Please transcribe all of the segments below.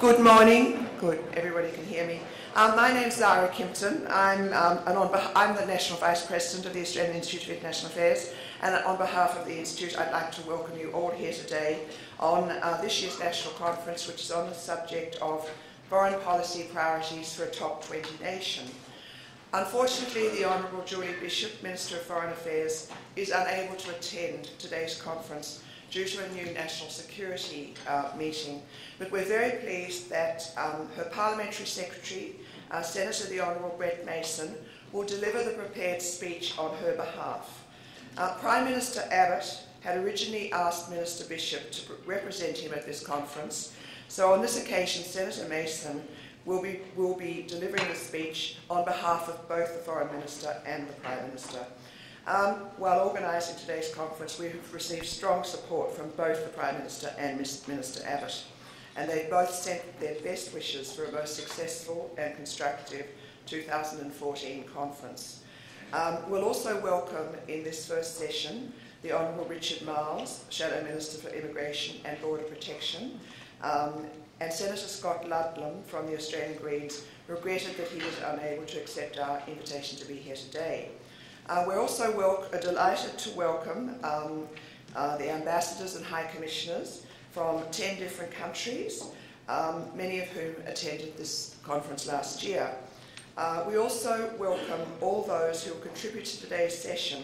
Good morning. Good. Everybody can hear me. Um, my name is Zara Kimpton. I'm, um, and on I'm the National Vice President of the Australian Institute of International Affairs. And on behalf of the Institute, I'd like to welcome you all here today on uh, this year's National Conference, which is on the subject of foreign policy priorities for a top 20 nation. Unfortunately, the Honourable Julie Bishop, Minister of Foreign Affairs, is unable to attend today's conference due to a new national security uh, meeting. But we're very pleased that um, her Parliamentary Secretary, uh, Senator the Honourable Brett Mason, will deliver the prepared speech on her behalf. Uh, Prime Minister Abbott had originally asked Minister Bishop to represent him at this conference, so on this occasion, Senator Mason will be, will be delivering the speech on behalf of both the Foreign Minister and the Prime Minister. Um, while organising today's conference, we have received strong support from both the Prime Minister and Minister Abbott, and they both sent their best wishes for a most successful and constructive 2014 conference. Um, we'll also welcome in this first session the Honourable Richard Marles, Shadow Minister for Immigration and Border Protection, um, and Senator Scott Ludlam from the Australian Greens regretted that he was unable to accept our invitation to be here today. Uh, we're also uh, delighted to welcome um, uh, the ambassadors and high commissioners from 10 different countries, um, many of whom attended this conference last year. Uh, we also welcome all those who will contribute to today's session.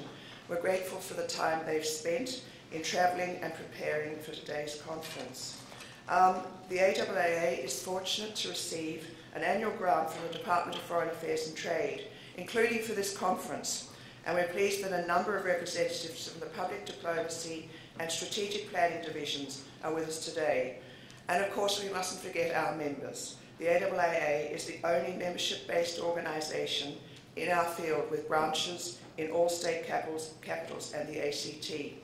We're grateful for the time they've spent in travelling and preparing for today's conference. Um, the AIIA is fortunate to receive an annual grant from the Department of Foreign Affairs and Trade, including for this conference, and we're pleased that a number of representatives from the public diplomacy and strategic planning divisions are with us today. And of course, we mustn't forget our members. The AIIA is the only membership-based organisation in our field with branches in all state capitals, capitals and the ACT.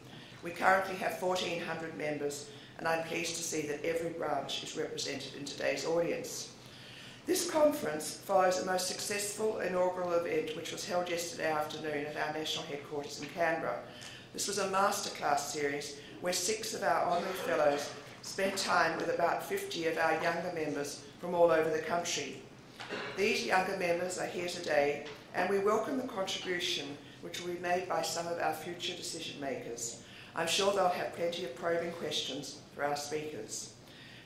We currently have 1,400 members and I'm pleased to see that every branch is represented in today's audience. This conference follows a most successful inaugural event which was held yesterday afternoon at our national headquarters in Canberra. This was a masterclass series where six of our honorary fellows spent time with about 50 of our younger members from all over the country. These younger members are here today and we welcome the contribution which will be made by some of our future decision makers. I'm sure they'll have plenty of probing questions for our speakers.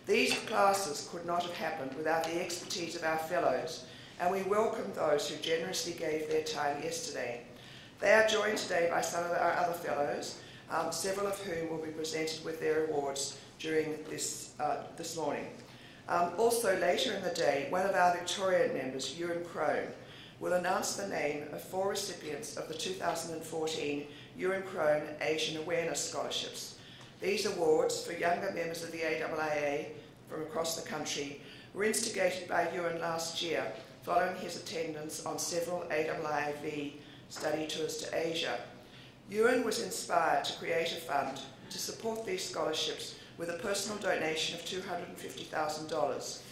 These classes could not have happened without the expertise of our fellows, and we welcome those who generously gave their time yesterday. They are joined today by some of our other fellows, um, several of whom will be presented with their awards during this, uh, this morning. Um, also, later in the day, one of our Victorian members, Ewan Crone, will announce the name of four recipients of the 2014 Ewan Crone Asian Awareness Scholarships. These awards for younger members of the AIIA from across the country were instigated by Ewan last year following his attendance on several AIIA study tours to Asia. Ewan was inspired to create a fund to support these scholarships with a personal donation of $250,000.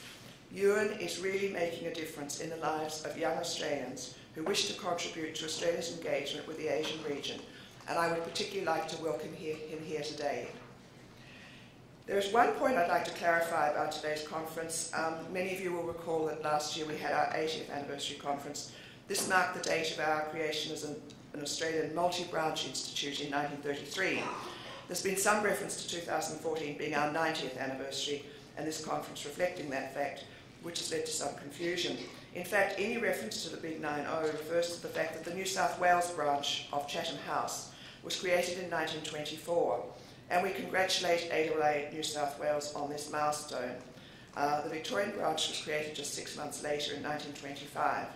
Ewan is really making a difference in the lives of young Australians who wish to contribute to Australia's engagement with the Asian region and I would particularly like to welcome him here today. There is one point I'd like to clarify about today's conference. Um, many of you will recall that last year we had our 80th anniversary conference. This marked the date of our creation as an, an Australian multi-branch institute in 1933. There's been some reference to 2014 being our 90th anniversary, and this conference reflecting that fact, which has led to some confusion. In fact, any reference to the Big 9-0 refers to the fact that the New South Wales branch of Chatham House was created in 1924, and we congratulate AIIA New South Wales on this milestone. Uh, the Victorian branch was created just six months later in 1925.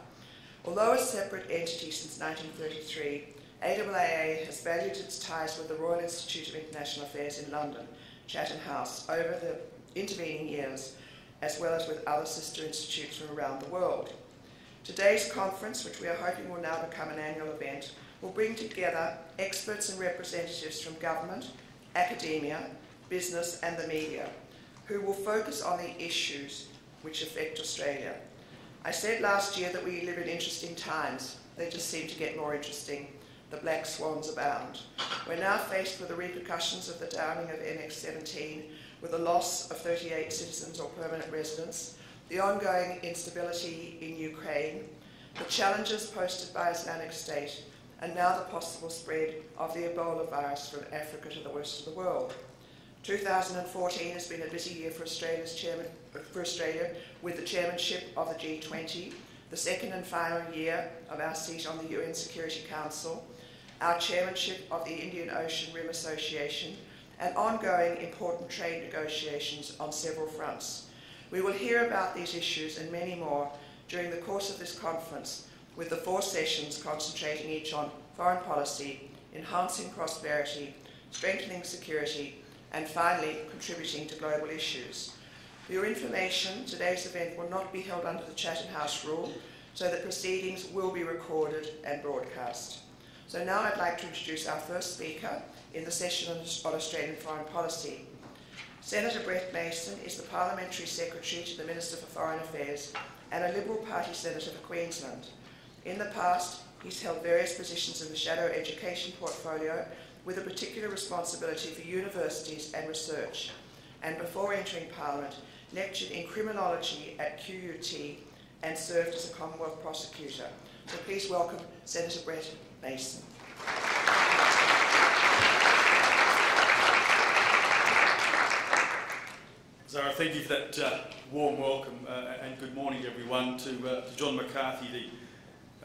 Although a separate entity since 1933, AIIA has valued its ties with the Royal Institute of International Affairs in London, Chatham House, over the intervening years, as well as with other sister institutes from around the world. Today's conference, which we are hoping will now become an annual event, will bring together experts and representatives from government, academia, business and the media, who will focus on the issues which affect Australia. I said last year that we live in interesting times. They just seem to get more interesting. The black swans abound. We're now faced with the repercussions of the downing of MH-17, with the loss of 38 citizens or permanent residents, the ongoing instability in Ukraine, the challenges posted by Islamic State, and now the possible spread of the Ebola virus from Africa to the rest of the world. 2014 has been a busy year for, chairman, for Australia with the chairmanship of the G20, the second and final year of our seat on the UN Security Council, our chairmanship of the Indian Ocean Rim Association, and ongoing important trade negotiations on several fronts. We will hear about these issues and many more during the course of this conference, with the four sessions concentrating each on foreign policy, enhancing prosperity, strengthening security, and finally contributing to global issues. For your information, today's event will not be held under the Chatham House rule, so the proceedings will be recorded and broadcast. So now I'd like to introduce our first speaker in the session on Australian foreign policy. Senator Brett Mason is the Parliamentary Secretary to the Minister for Foreign Affairs and a Liberal Party Senator for Queensland. In the past, he's held various positions in the shadow education portfolio with a particular responsibility for universities and research, and before entering Parliament, lectured in criminology at QUT and served as a Commonwealth prosecutor. So please welcome Senator Brett Mason. Zara, thank you for that uh, warm welcome uh, and good morning everyone to, uh, to John McCarthy, the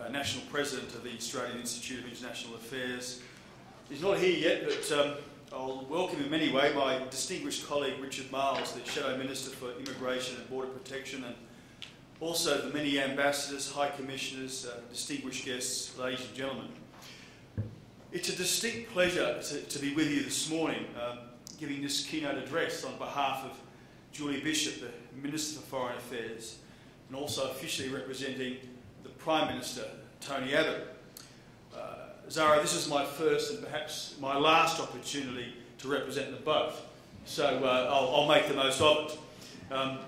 uh, National President of the Australian Institute of International Affairs. He's not here yet, but um, I'll welcome him anyway, my distinguished colleague Richard Marles, the Shadow Minister for Immigration and Border Protection, and also the many ambassadors, high commissioners, uh, distinguished guests, ladies and gentlemen. It's a distinct pleasure to, to be with you this morning, um, giving this keynote address on behalf of Julie Bishop, the Minister for Foreign Affairs, and also officially representing the Prime Minister, Tony Abbott. Uh, Zara, this is my first and perhaps my last opportunity to represent them both, so uh, I'll, I'll, make the most of it. Um,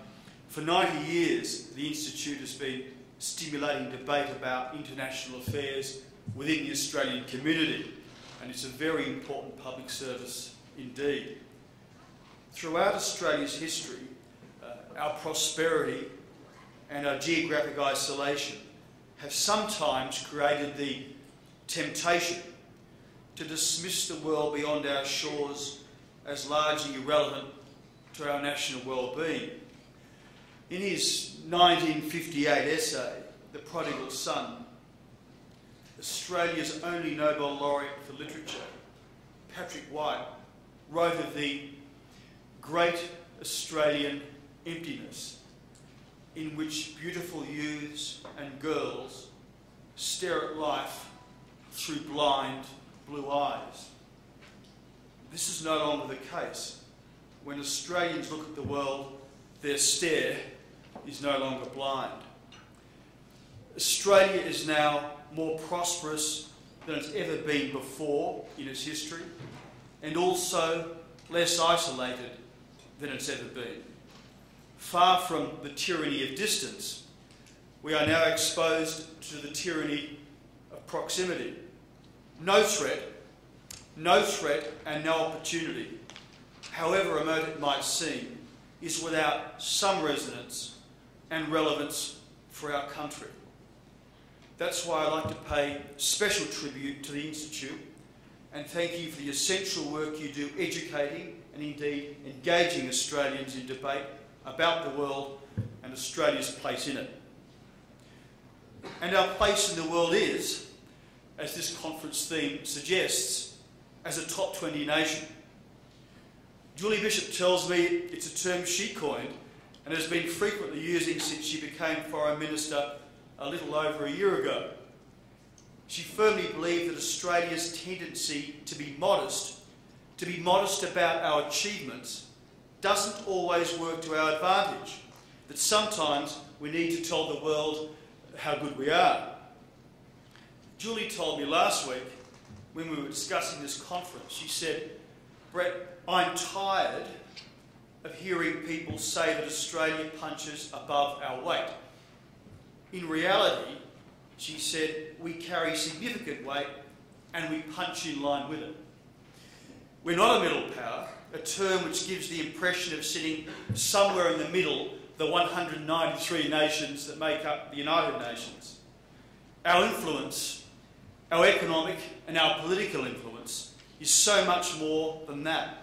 for 90 years, the Institute has been stimulating debate about international affairs within the Australian community, and it's a very important public service indeed. Throughout Australia's history, uh, our prosperity and our geographic isolation have sometimes created the temptation to dismiss the world beyond our shores as largely irrelevant to our national well-being. In his 1958 essay, The Prodigal Son, Australia's only Nobel laureate for literature, Patrick White, wrote of the great Australian emptiness in which beautiful youths and girls stare at life through blind blue eyes. This is no longer the case. When Australians look at the world, their stare is no longer blind. Australia is now more prosperous than it's ever been before in its history, and also less isolated than it's ever been. Far from the tyranny of distance, we are now exposed to the tyranny of proximity. No threat, no threat and no opportunity, however remote it might seem, is without some resonance and relevance for our country. That's why I'd like to pay special tribute to the Institute and thank you for the essential work you do educating and indeed engaging Australians in debate about the world and Australia's place in it. And our place in the world is, as this conference theme suggests, as a top 20 nation. Julie Bishop tells me it's a term she coined and has been frequently using since she became Foreign Minister a little over a year ago. She firmly believed that Australia's tendency to be modest, to be modest about our achievements, doesn't always work to our advantage. That sometimes we need to tell the world how good we are. Julie told me last week when we were discussing this conference, she said, Brett, I'm tired of hearing people say that Australia punches above our weight. In reality, she said, we carry significant weight and we punch in line with it. We're not a middle power, a term which gives the impression of sitting somewhere in the middle, the 193 nations that make up the United Nations. Our influence, our economic and our political influence, is so much more than that.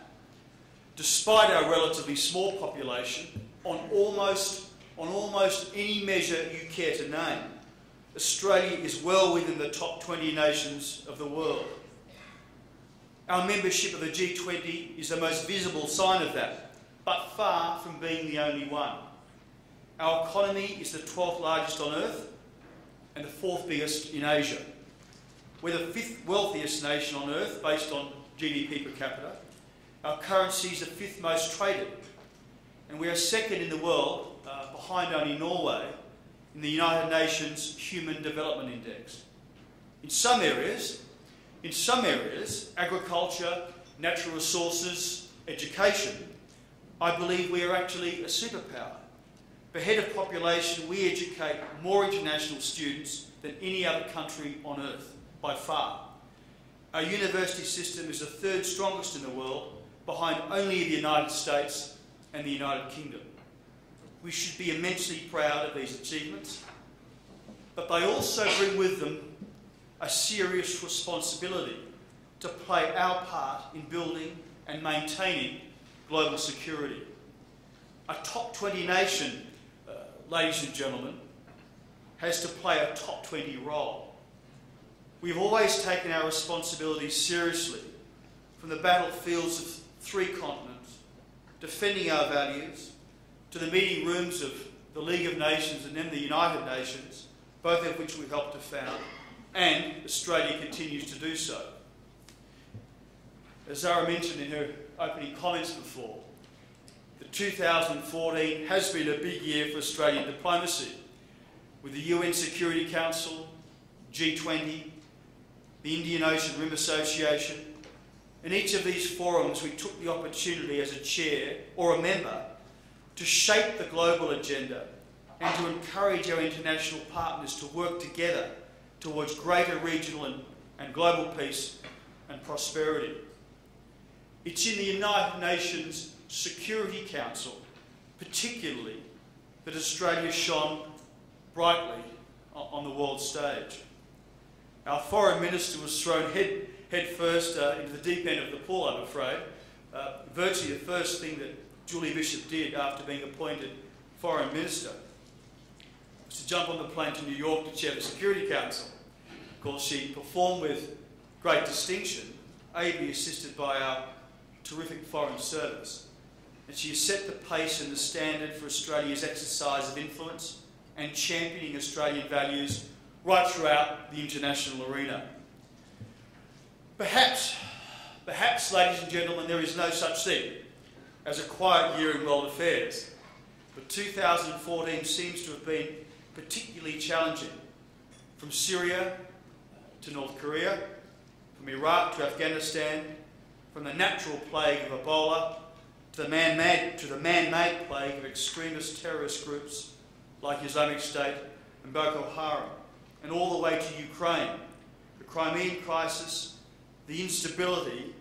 Despite our relatively small population, on almost, on almost any measure you care to name, Australia is well within the top 20 nations of the world. Our membership of the G20 is the most visible sign of that, but far from being the only one. Our economy is the 12th largest on earth and the fourth biggest in Asia. We're the fifth wealthiest nation on earth based on GDP per capita. Our currency is the fifth most traded. And we are second in the world, uh, behind only Norway, in the United Nations Human Development Index. In some areas, in some areas, agriculture, natural resources, education, I believe we are actually a superpower. Per head of population, we educate more international students than any other country on earth, by far. Our university system is the third strongest in the world, behind only the United States and the United Kingdom. We should be immensely proud of these achievements, but they also bring with them a serious responsibility to play our part in building and maintaining global security. A top 20 nation uh, ladies and gentlemen, has to play a top 20 role. We've always taken our responsibilities seriously, from the battlefields of three continents, defending our values, to the meeting rooms of the League of Nations and then the United Nations, both of which we helped to found, and Australia continues to do so. As Zara mentioned in her opening comments before, the 2014 has been a big year for Australian diplomacy, with the UN Security Council, G20, the Indian Ocean Rim Association. In each of these forums, we took the opportunity as a chair or a member to shape the global agenda and to encourage our international partners to work together towards greater regional and, and global peace and prosperity. It's in the United Nations Security Council, particularly, that Australia shone brightly on the world stage. Our foreign minister was thrown head, head first uh, into the deep end of the pool, I'm afraid. Uh, virtually the first thing that Julie Bishop did after being appointed foreign minister was to jump on the plane to New York to chair the Security Council. Of course, she performed with great distinction, ably assisted by our terrific foreign service and she has set the pace and the standard for Australia's exercise of influence and championing Australian values right throughout the international arena. Perhaps, perhaps, ladies and gentlemen, there is no such thing as a quiet year in world affairs, but 2014 seems to have been particularly challenging. From Syria uh, to North Korea, from Iraq to Afghanistan, from the natural plague of Ebola to the man-made, to the man-made plague of extremist terrorist groups like Islamic State and Boko Haram, and all the way to Ukraine, the Crimean crisis, the instability,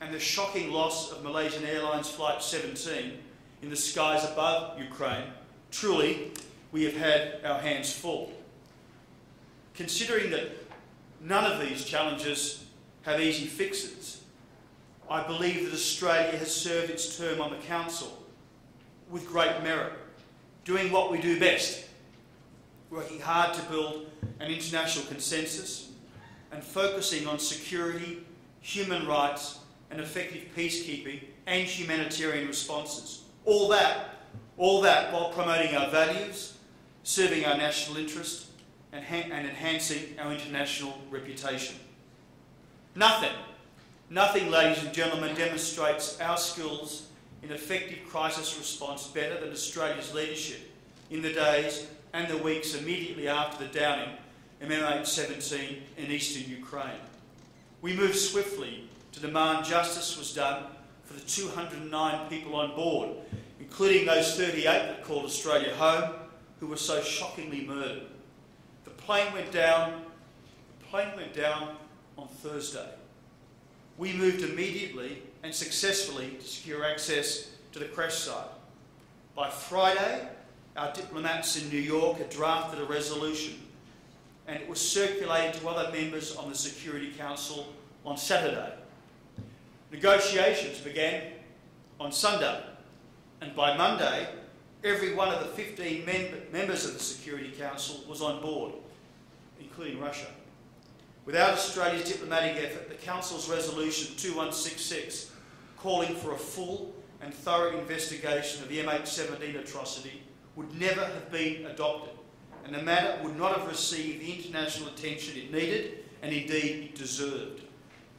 and the shocking loss of Malaysian Airlines Flight 17 in the skies above Ukraine, truly, we have had our hands full. Considering that none of these challenges have easy fixes, I believe that Australia has served its term on the Council with great merit, doing what we do best, working hard to build an international consensus and focusing on security, human rights and effective peacekeeping and humanitarian responses. All that, all that while promoting our values, serving our national interest and, and enhancing our international reputation. Nothing Nothing, ladies and gentlemen, demonstrates our skills in effective crisis response better than Australia's leadership in the days and the weeks immediately after the downing of MH17 in eastern Ukraine. We moved swiftly to demand justice was done for the 209 people on board, including those 38 that called Australia home, who were so shockingly murdered. The plane went down. The plane went down on Thursday. we moved immediately and successfully to secure access to the crash site. By Friday, our diplomats in New York had drafted a resolution and it was circulated to other members on the Security Council on Saturday. Negotiations began on Sunday, and by Monday, every one of the 15 mem- members of the Security Council was on board, including Russia. Without Australia's diplomatic effort, the Council's resolution 2166, calling for a full and thorough investigation of the MH17 atrocity, would never have been adopted, and the matter would not have received the international attention it needed and indeed it deserved.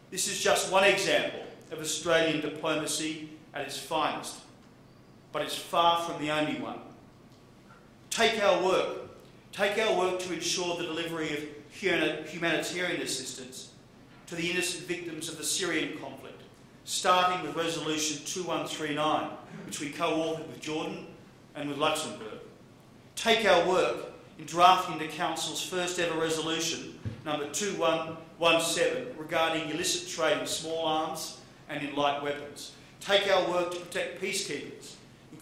This is just one example of Australian diplomacy at its finest, but it's far from the only one. Take our work. Take our work to ensure the delivery of humanitarian assistance to the innocent victims of the Syrian conflict, starting with Resolution 2139, which we co authored with Jordan and with Luxembourg. Take our work in drafting the Council's first ever resolution, number 2117, regarding illicit trade in small arms and in light weapons. Take our work to protect peacekeepers,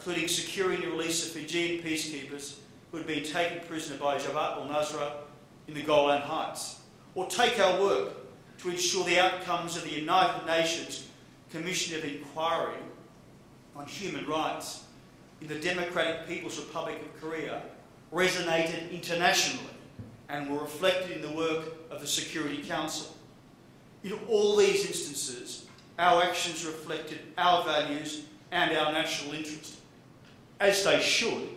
including securing the release of Fijian peacekeepers who had been taken prisoner by Jabhat al Nusra in the Golan Heights. Or take our work to ensure the outcomes of the United Nations Commission of Inquiry on Human Rights in the Democratic People's Republic of Korea resonated internationally and were reflected in the work of the Security Council. In all these instances, our actions reflected our values and our national interest, as they should,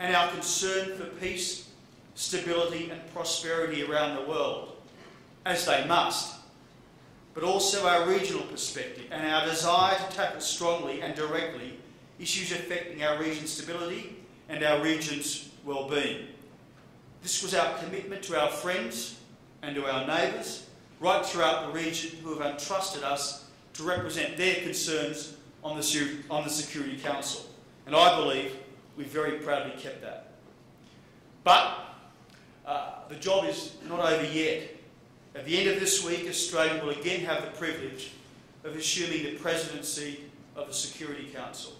and our concern for peace, stability, and prosperity around the world, as they must, but also our regional perspective and our desire to tackle strongly and directly issues affecting our region's stability and our region's well-being. This was our commitment to our friends and to our neighbours right throughout the region who have entrusted us to represent their concerns on the, on the Security Council. And I believe we've very proudly kept that. But uh, the job is not over yet. At the end of this week, Australia will again have the privilege of assuming the presidency of the Security Council.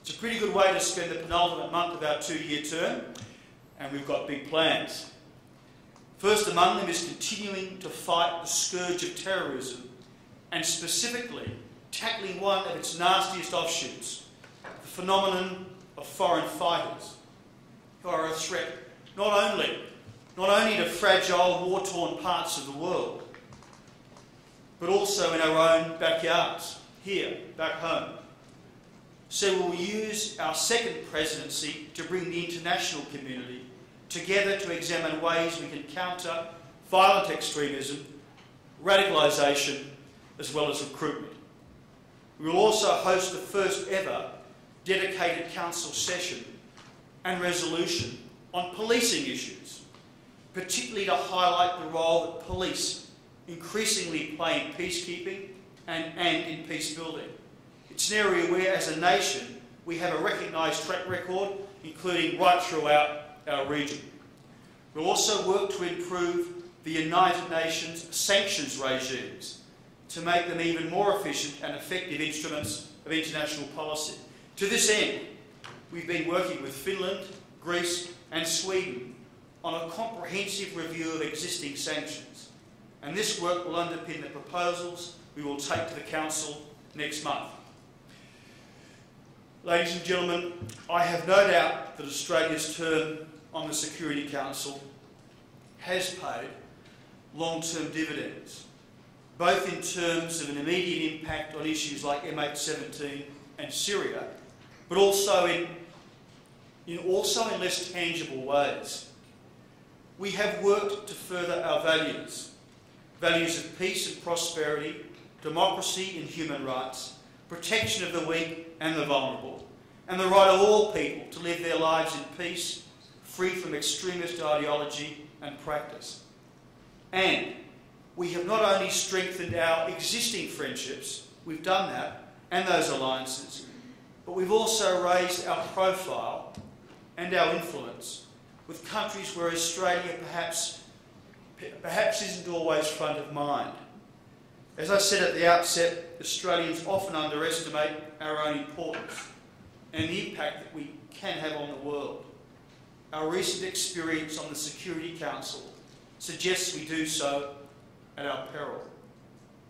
It's a pretty good way to spend the penultimate month of our two-year term, and we've got big plans. First among them is continuing to fight the scourge of terrorism and specifically tackling one of its nastiest offshoots, phenomenon of foreign fighters, who are a threat not only, not only to fragile, war-torn parts of the world, but also in our own backyards, here, back home. So we'll use our second presidency to bring the international community together to examine ways we can counter violent extremism, radicalisation as well as recruitment. We will also host the first ever dedicated council session and resolution on policing issues, particularly to highlight the role that police increasingly play in peacekeeping and, and in peace building. It's an area where, as a nation, we have a recognised track record, including right throughout our region. We'll also work to improve the United Nations sanctions regimes to make them even more efficient and effective instruments of international policy. To this end, we've been working with Finland, Greece and Sweden on a comprehensive review of existing sanctions. And this work will underpin the proposals we will take to the Council next month. Ladies and gentlemen, I have no doubt that Australia's term on the Security Council has paid long-term dividends, both in terms of an immediate impact on issues like MH17 and Syria, but also in, in, also in less tangible ways. We have worked to further our values, values of peace and prosperity, democracy and human rights, protection of the weak and the vulnerable, and the right of all people to live their lives in peace, free from extremist ideology and practice. And we have not only strengthened our existing friendships, we've done that, and those alliances, but we've also raised our profile and our influence with countries where Australia perhaps, perhaps isn't always front of mind. As I said at the outset, Australians often underestimate our own importance and the impact that we can have on the world. Our recent experience on the Security Council suggests we do so at our peril.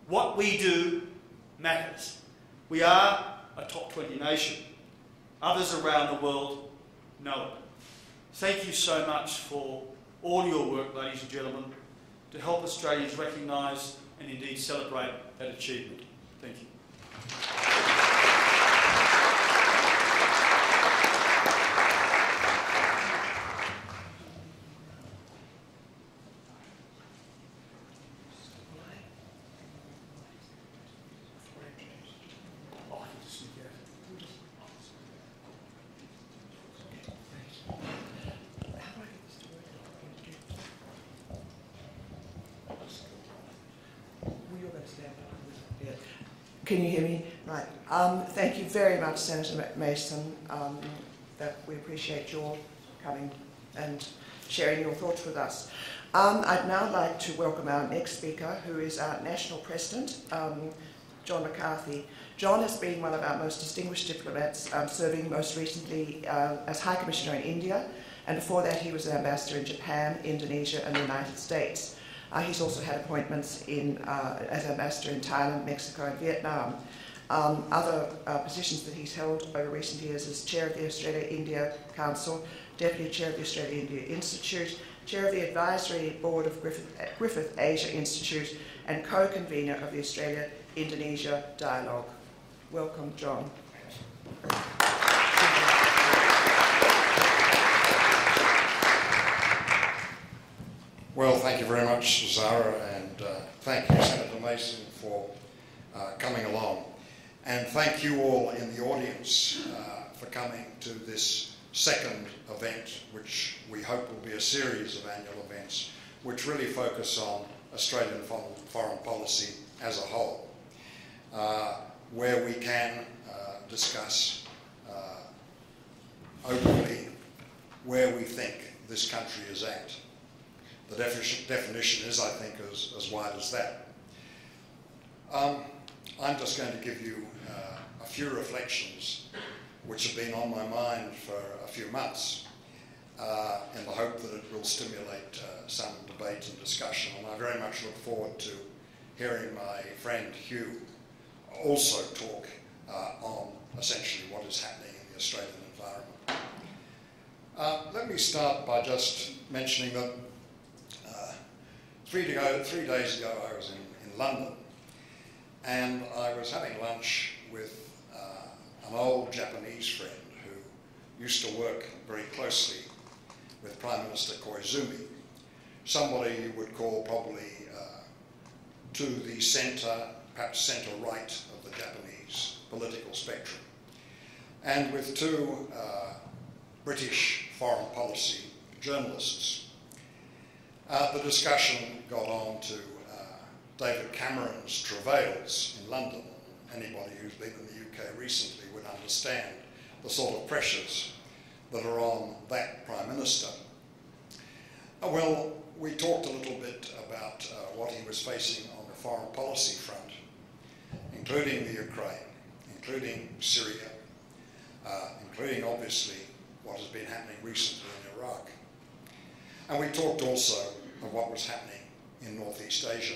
What we do matters. We are a top 20 nation. Others around the world know it. Thank you so much for all your work, ladies and gentlemen, to help Australians recognise and indeed celebrate that achievement. Thank you. Oh, I can just sneak out. Can you hear me? Right. Um, thank you very much, Senator Ma- Mason. Um, that we appreciate your coming and sharing your thoughts with us. Um, I'd now like to welcome our next speaker, who is our national president, um, John McCarthy. John has been one of our most distinguished diplomats, um, serving most recently uh, as High Commissioner in India, and before that he was an ambassador in Japan, Indonesia, and the United States. Uh, he's also had appointments in, uh, as ambassador in Thailand, Mexico, and Vietnam. Um, other uh, positions that he's held over recent years is chair of the Australia-India Council, deputy chair of the Australia-India Institute, chair of the advisory board of Griffith, Griffith Asia Institute, and co-convener of the Australia-Indonesia Dialogue. Welcome, John. Well, thank you very much, Zara, and uh, thank you, Senator Mason, for uh, coming along. And thank you all in the audience uh, for coming to this second event, which we hope will be a series of annual events, which really focus on Australian foreign policy as a whole, uh, where we can uh, discuss uh, openly where we think this country is at. The defi- definition is, I think, as, as wide as that. Um, I'm just going to give you uh, a few reflections which have been on my mind for a few months uh, in the hope that it will stimulate uh, some debate and discussion. And I very much look forward to hearing my friend Hugh also talk uh, on essentially what is happening in the Australian environment. Uh, let me start by just mentioning that three, to go, three days ago I was in, in London and I was having lunch with uh, an old Japanese friend who used to work very closely with Prime Minister Koizumi, somebody you would call probably uh, to the centre, perhaps centre-right of the Japanese political spectrum, and with two uh, British foreign policy journalists. Uh, the discussion got on to uh, David Cameron's travails in London. Anybody who's been in the UK recently would understand the sort of pressures that are on that Prime Minister. Uh, well, we talked a little bit about uh, what he was facing on the foreign policy front, including the Ukraine, including Syria, uh, including obviously what has been happening recently in Iraq. And we talked also of what was happening in Northeast Asia.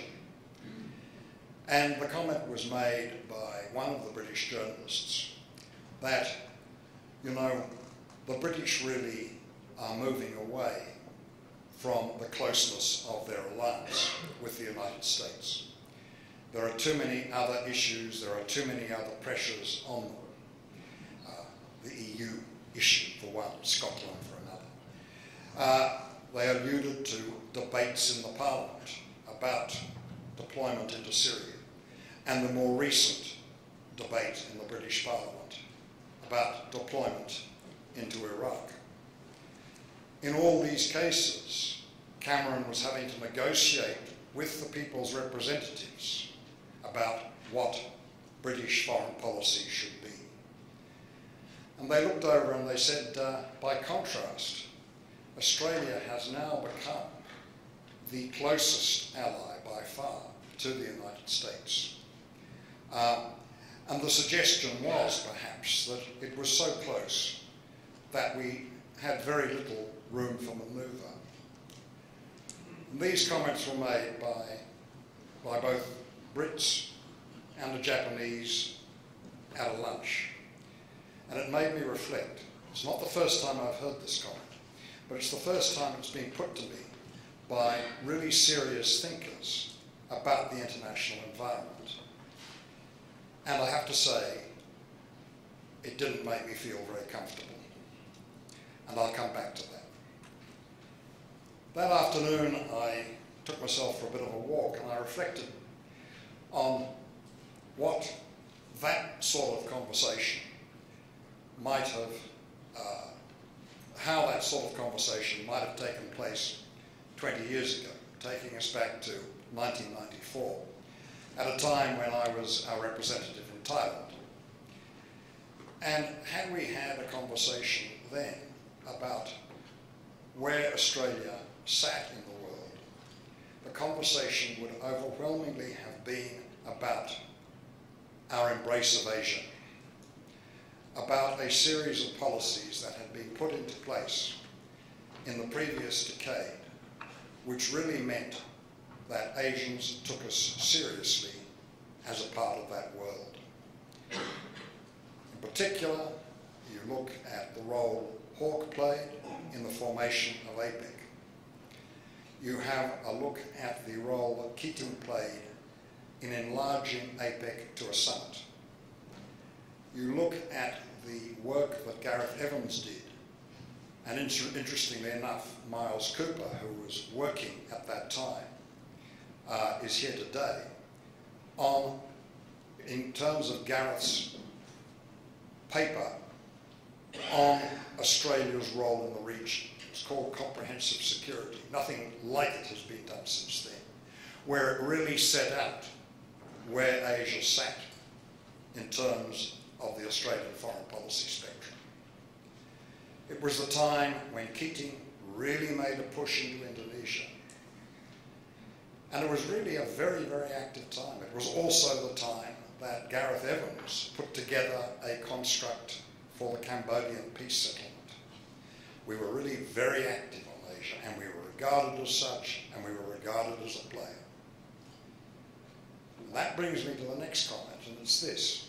And the comment was made by one of the British journalists that, you know, the British really are moving away from the closeness of their alliance with the United States. There are too many other issues, there are too many other pressures on them. Uh, the EU issue for one, Scotland for another. Uh, they alluded to debates in the Parliament about deployment into Syria and the more recent debate in the British Parliament about deployment into Iraq. In all these cases, Cameron was having to negotiate with the people's representatives about what British foreign policy should be. And they looked over and they said, uh, by contrast, Australia has now become the closest ally by far to the United States. Uh, and the suggestion was perhaps that it was so close that we had very little room for manoeuvre. And these comments were made by, by both Brits and the Japanese at a lunch. And it made me reflect. It's not the first time I've heard this comment, but it's the first time it's been put to me by really serious thinkers about the international environment. And I have to say, it didn't make me feel very comfortable. And I'll come back to that. That afternoon, I took myself for a bit of a walk and I reflected on what that sort of conversation might have, uh, how that sort of conversation might have taken place 20 years ago, taking us back to 1994, at a time when I was our representative in Thailand. And had we had a conversation then about where Australia sat in the world, the conversation would overwhelmingly have been about our embrace of Asia, about a series of policies that had been put into place in the previous decade, which really meant that Asians took us seriously as a part of that world. In particular, you look at the role Hawke played in the formation of APEC. You have a look at the role that Keating played in enlarging APEC to a summit. You look at the work that Gareth Evans did, and inter interestingly enough, Miles Cooper, who was working at that time, uh, is here today, on, in terms of Gareth's paper on Australia's role in the region. It's called Comprehensive Security. Nothing like it has been done since then, where it really set out where Asia sat in terms of the Australian foreign policy spectrum. It was the time when Keating really made a push into Indonesia. And it was really a very, very active time. It was also the time that Gareth Evans put together a construct for the Cambodian peace settlement. We were really very active on Asia, and we were regarded as such, and we were regarded as a player. And that brings me to the next comment, and it's this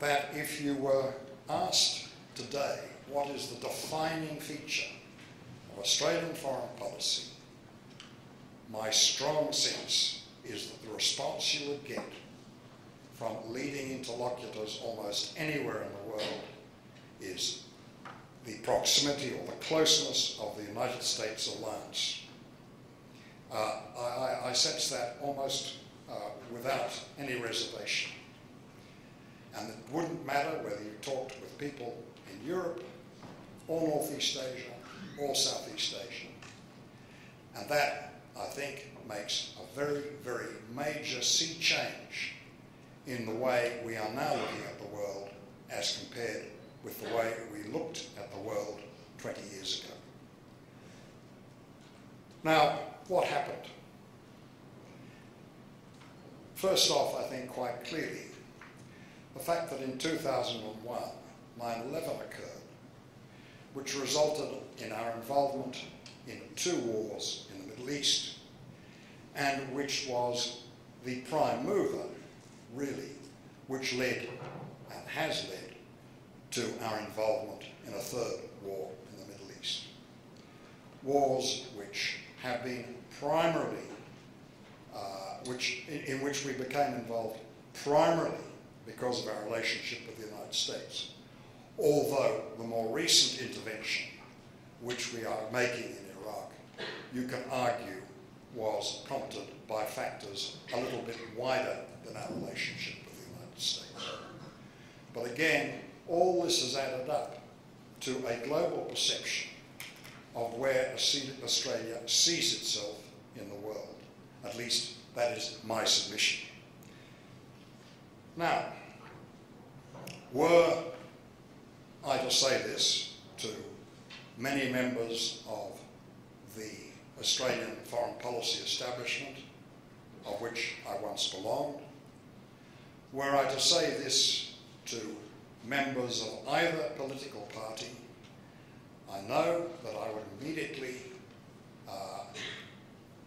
that if you were asked today what is the defining feature of Australian foreign policy, my strong sense is that the response you would get from leading interlocutors almost anywhere in the world is the proximity or the closeness of the United States alliance. Uh, I, I, sense that almost uh, without any reservation. And it wouldn't matter whether you talked with people in Europe or Northeast Asia or Southeast Asia. And that, I think, makes a very, very major sea change in the way we are now looking at the world as compared with the way we looked at the world 20 years ago. Now, what happened? First off, I think quite clearly, the fact that in 2001, 9-11 occurred, which resulted in our involvement in two wars in the Middle East, and which was the prime mover really, which led and has led to our involvement in a third war in the Middle East. Wars which have been primarily, uh, which, in, in which we became involved primarily because of our relationship with the United States. Although the more recent intervention, which we are making in Iraq, you can argue was prompted by factors a little bit wider than our relationship with the United States. But again, all this has added up to a global perception of where Australia sees itself in the world. At least that is my submission. Now, were I to say this to many members of the Australian foreign policy establishment, of which I once belonged, were I to say this to members of either political party, I know that I would immediately uh,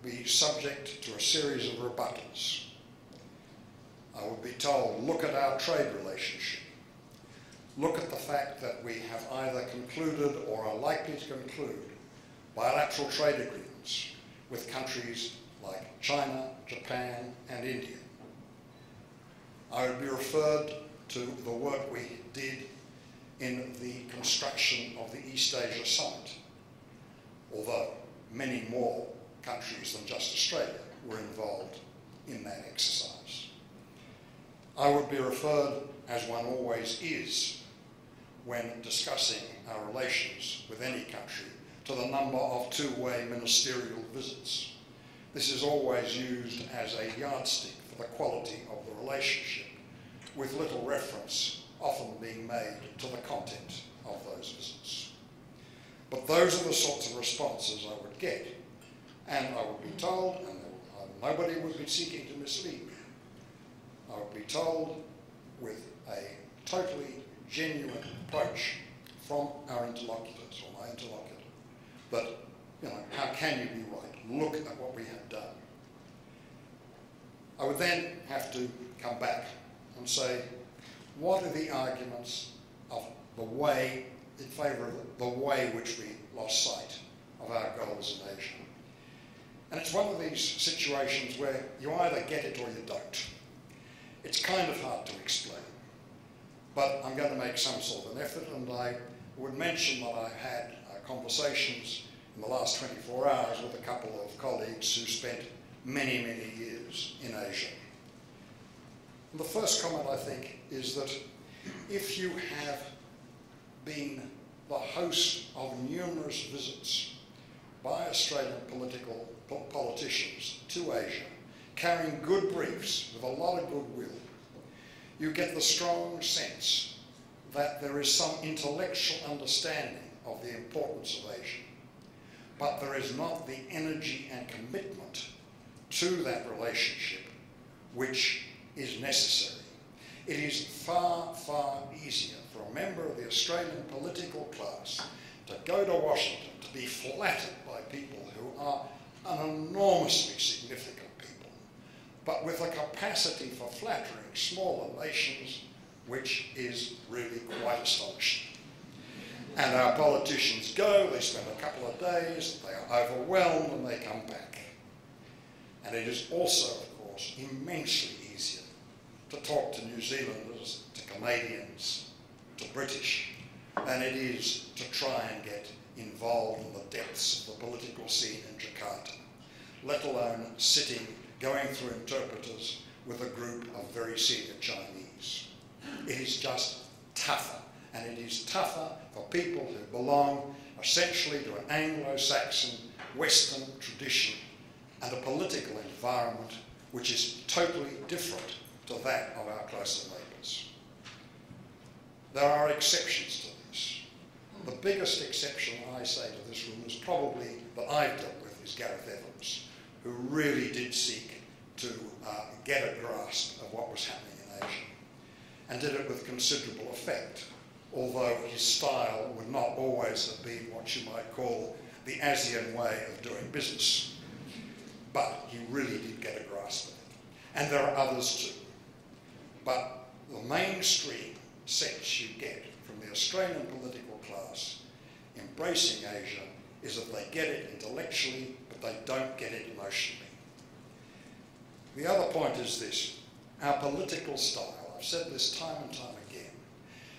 be subject to a series of rebuttals. I would be told, look at our trade relationship. Look at the fact that we have either concluded or are likely to conclude bilateral trade agreements with countries like China, Japan, and India. I would be referred to the work we did in the construction of the East Asia Summit, although many more countries than just Australia were involved in that exercise. I would be referred, as one always is, when discussing our relations with any country, to the number of two-way ministerial visits. This is always used as a yardstick for the quality of the relationship, with little reference often being made to the content of those visits. But those are the sorts of responses I would get, and I would be told, and nobody would be seeking to mislead me, I would be told with a totally genuine approach from our interlocutors, or my interlocutor, that, you know, how can you be right? Look at what we have done. I would then have to come back and say, what are the arguments of the way, in favour of the way which we lost sight of our goal as a nation? And it's one of these situations where you either get it or you don't. It's kind of hard to explain. But I'm going to make some sort of an effort, and I would mention that I've had uh, conversations in the last 24 hours with a couple of colleagues who spent many, many years in Asia. And the first comment, I think, is that if you have been the host of numerous visits by Australian political politicians to Asia, carrying good briefs with a lot of goodwill, you get the strong sense that there is some intellectual understanding of the importance of Asia, but there is not the energy and commitment to that relationship which is necessary. It is far, far easier for a member of the Australian political class to go to Washington to be flattered by people who are an enormously significant but with a capacity for flattering smaller nations which is really quite astonishing. And our politicians go, they spend a couple of days, they are overwhelmed and they come back. And it is also, of course, immensely easier to talk to New Zealanders, to Canadians, to British, than it is to try and get involved in the depths of the political scene in Jakarta, let alone sitting, going through interpreters with a group of very senior Chinese. It is just tougher, and it is tougher for people who belong essentially to an Anglo-Saxon Western tradition and a political environment which is totally different to that of our closer neighbours. There are exceptions to this. The biggest exception I say to this room is probably that I've dealt with is Gareth Evans, who really did seek to uh, get a grasp of what was happening in Asia and did it with considerable effect, although his style would not always have been what you might call the ASEAN way of doing business. But he really did get a grasp of it. And there are others too. But the mainstream sense you get from the Australian political class embracing Asia is that they get it intellectually, they don't get it emotionally. The other point is this our political style, I've said this time and time again,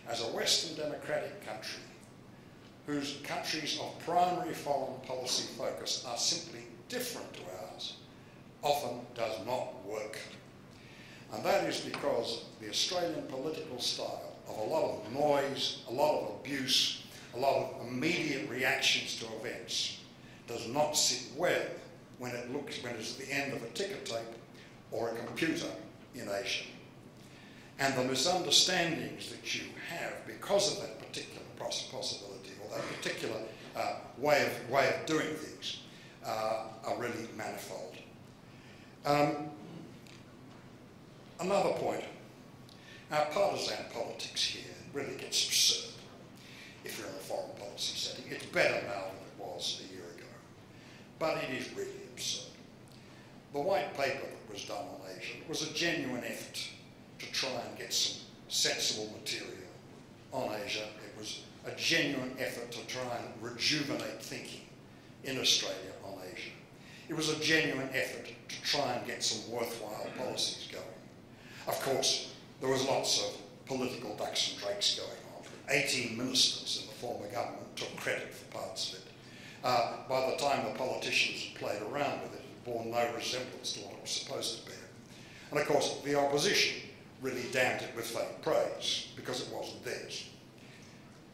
as a Western democratic country, whose countries of primary foreign policy focus are simply different to ours, often does not work. And that is because the Australian political style of a lot of noise, a lot of abuse, a lot of immediate reactions to events does not sit well when it looks when it's at the end of a ticker tape or a computer in Asia. And the misunderstandings that you have because of that particular possibility or that particular uh, way, of, way of doing things uh, are really manifold. Um, Another point, our partisan politics here really gets absurd if you're in a foreign policy setting. It's better now than it was but it is really absurd. The white paper that was done on Asia was a genuine effort to try and get some sensible material on Asia. It was a genuine effort to try and rejuvenate thinking in Australia on Asia. It was a genuine effort to try and get some worthwhile policies going. Of course, there was lots of political ducks and drakes going on. 18 ministers in the former government took credit for parts of it. Uh, by the time the politicians had played around with it, it bore no resemblance to what it was supposed to bear. And of course, the opposition really damned it with faint praise because it wasn't theirs.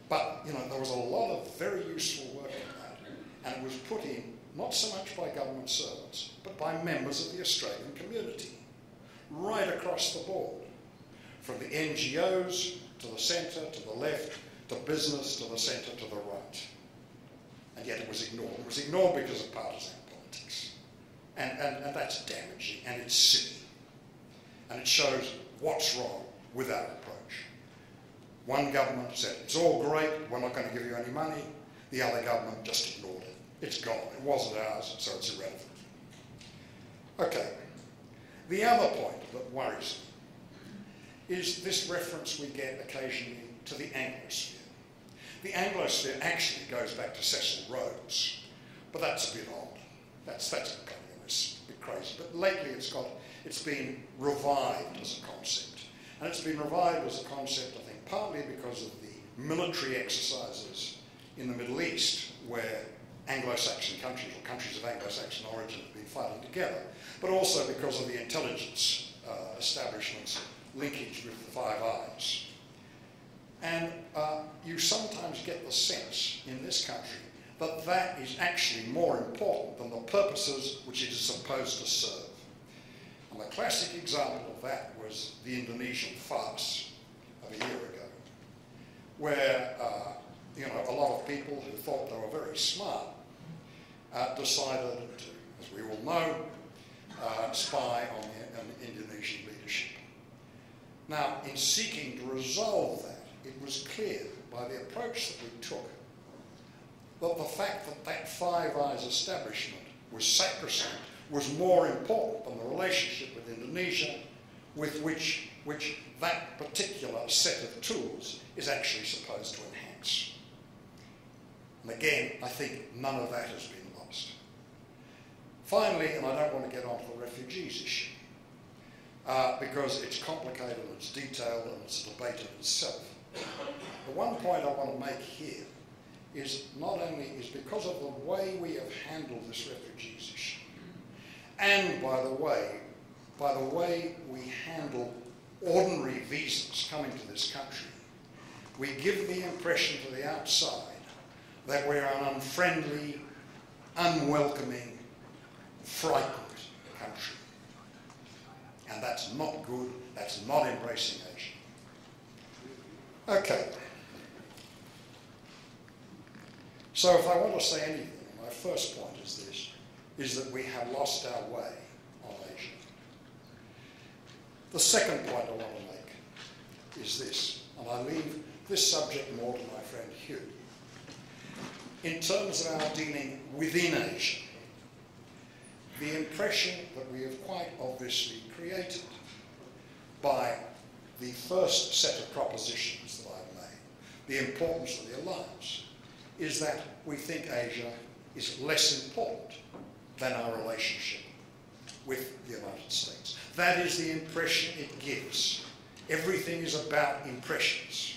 But, you know, there was a lot of very useful work in that, and it was put in not so much by government servants, but by members of the Australian community, right across the board, from the NGOs to the centre, to the left, to business, to the centre, to the right. And yet it was ignored. It was ignored because of partisan politics. And, and, and that's damaging, and it's silly. And it shows what's wrong with our approach. One government said, it's all great, we're not going to give you any money. The other government just ignored it. It's gone. It wasn't ours, so it's irrelevant. Okay. The other point that worries me is this reference we get occasionally to the Anglosphere. The Anglosphere actually goes back to Cecil Rhodes, but that's a bit old. That's, that's a bit crazy. But lately it's, got, it's been revived as a concept. And it's been revived as a concept, I think, partly because of the military exercises in the Middle East, where Anglo-Saxon countries or countries of Anglo-Saxon origin have been fighting together, but also because of the intelligence uh, establishment's linkage with the Five Eyes. And uh, you sometimes get the sense in this country that that is actually more important than the purposes which it is supposed to serve. And the classic example of that was the Indonesian farce of a year ago, where uh, you know, a lot of people who thought they were very smart uh, decided to, as we all know, uh, spy on the, on Indonesian leadership. Now, in seeking to resolve that, it was clear by the approach that we took that the fact that that Five Eyes establishment was sacrosanct was more important than the relationship with Indonesia, with which, which that particular set of tools is actually supposed to enhance. And again, I think none of that has been lost. Finally, and I don't want to get onto the refugees issue, uh, because it's complicated and it's detailed and it's a debate in itself. The one point I want to make here is not only is because of the way we have handled this refugees issue, and by the way, by the way we handle ordinary visas coming to this country, we give the impression to the outside that we're an unfriendly, unwelcoming, frightened country. And that's not good, that's not embracing Asia. Okay. So if I want to say anything, my first point is this, is that we have lost our way on Asia. The second point I want to make is this, and I leave this subject more to my friend Hugh. In terms of our dealing within Asia, the impression that we have quite obviously created by the first set of propositions that I've made, the importance of the alliance, is that we think Asia is less important than our relationship with the United States. That is the impression it gives. Everything is about impressions,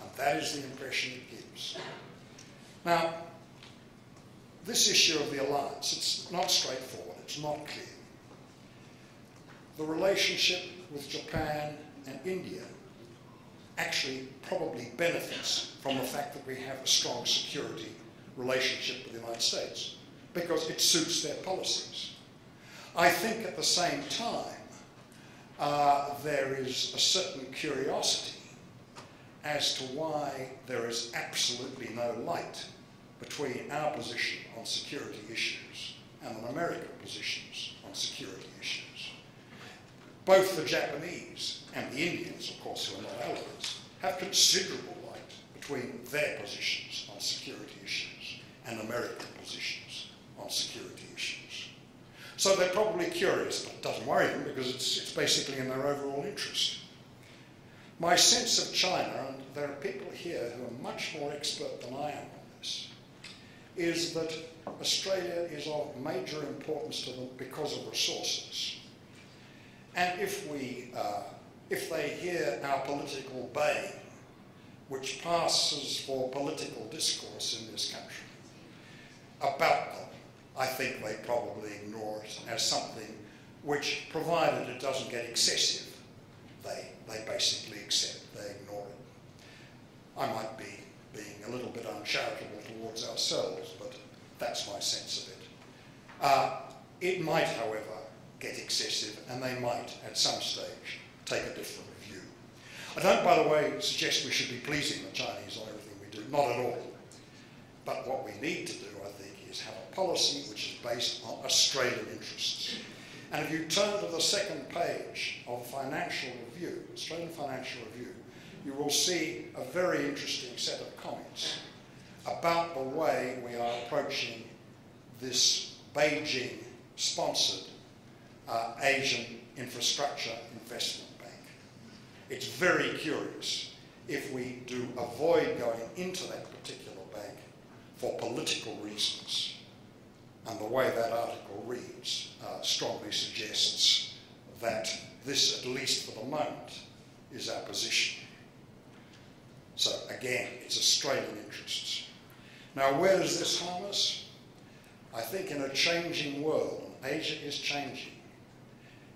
and that is the impression it gives. Now, this issue of the alliance, it's not straightforward. It's not clear. The relationship with Japan and India actually probably benefits from the fact that we have a strong security relationship with the United States because it suits their policies. I think at the same time uh, there is a certain curiosity as to why there is absolutely no light between our position on security issues and on American positions on security issues. Both the Japanese and the Indians, of course, who are not allies, have considerable light between their positions on security issues and American positions on security issues. So they're probably curious, but it doesn't worry them because it's, it's basically in their overall interest. My sense of China, and there are people here who are much more expert than I am on this, is that Australia is of major importance to them because of resources. And if we, uh, if they hear our political baying, which passes for political discourse in this country, about them, I think they probably ignore it as something which, provided it doesn't get excessive, they, they basically accept, they ignore it. I might be being a little bit uncharitable towards ourselves, but that's my sense of it. Uh, it might, however, get excessive, and they might, at some stage, take a different view. I don't, by the way, suggest we should be pleasing the Chinese on everything we do, not at all. But what we need to do, I think, is have a policy which is based on Australian interests. And if you turn to the second page of Financial Review, Australian Financial Review, you will see a very interesting set of comments about the way we are approaching this Beijing-sponsored uh, Asian Infrastructure Investment. It's very curious if we do avoid going into that particular bank for political reasons. And the way that article reads uh, strongly suggests that this, at least for the moment, is our position. So again, it's Australian interests. Now, where does this harm us? I think in a changing world, Asia is changing,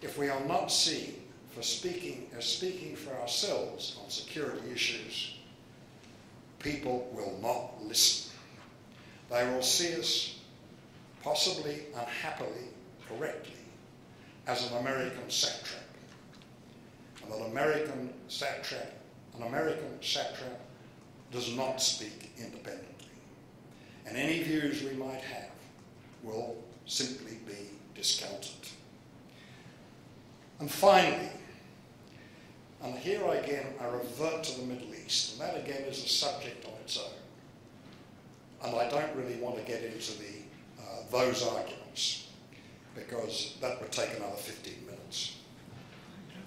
if we are not seen for speaking as speaking for ourselves on security issues, people will not listen. They will see us, possibly unhappily, correctly, as an American satrap. And an American satrap, an American satrap does not speak independently. And any views we might have will simply be discounted. And finally, and here again I revert to the Middle East, and that again is a subject on its own. And I don't really want to get into the, uh, those arguments because that would take another 15 minutes.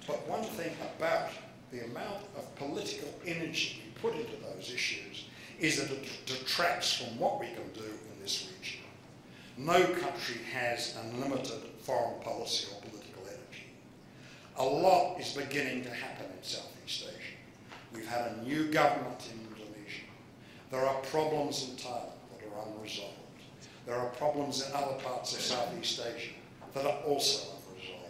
But one thing about the amount of political energy we put into those issues is that it detracts from what we can do in this region. No country has unlimited foreign policy or political. A lot is beginning to happen in Southeast Asia. We've had a new government in Indonesia. There are problems in Thailand that are unresolved. There are problems in other parts of Southeast Asia that are also unresolved.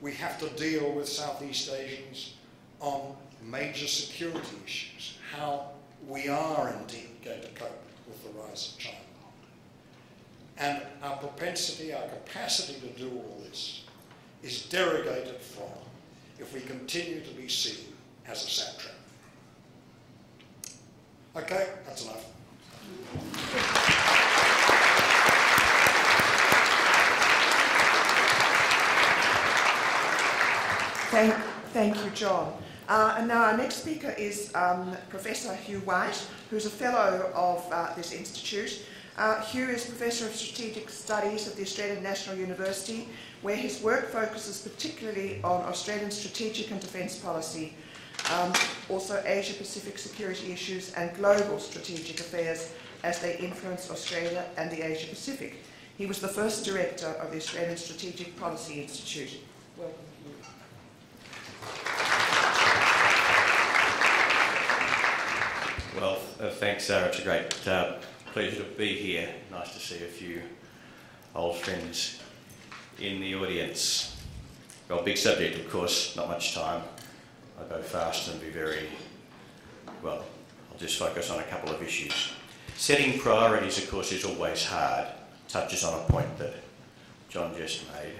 We have to deal with Southeast Asians on major security issues, how we are indeed going to cope with the rise of China. And our propensity, our capacity to do all this is derogated from if we continue to be seen as a satrap. Okay, that's enough. Thank, thank you, John. Uh, and now our next speaker is um, Professor Hugh White, who's a fellow of uh, this institute. Uh, Hugh is Professor of Strategic Studies at the Australian National University, where his work focuses particularly on Australian strategic and defence policy, um, also Asia-Pacific security issues and global strategic affairs as they influence Australia and the Asia-Pacific. He was the first director of the Australian Strategic Policy Institute. Welcome, Well, uh, thanks, Zara. It's a great uh, pleasure to be here. Nice to see a few old friends in the audience. Well, big subject, of course, not much time. I'll go fast and be very, well, I'll just focus on a couple of issues. Setting priorities, of course, is always hard. Touches on a point that John just made.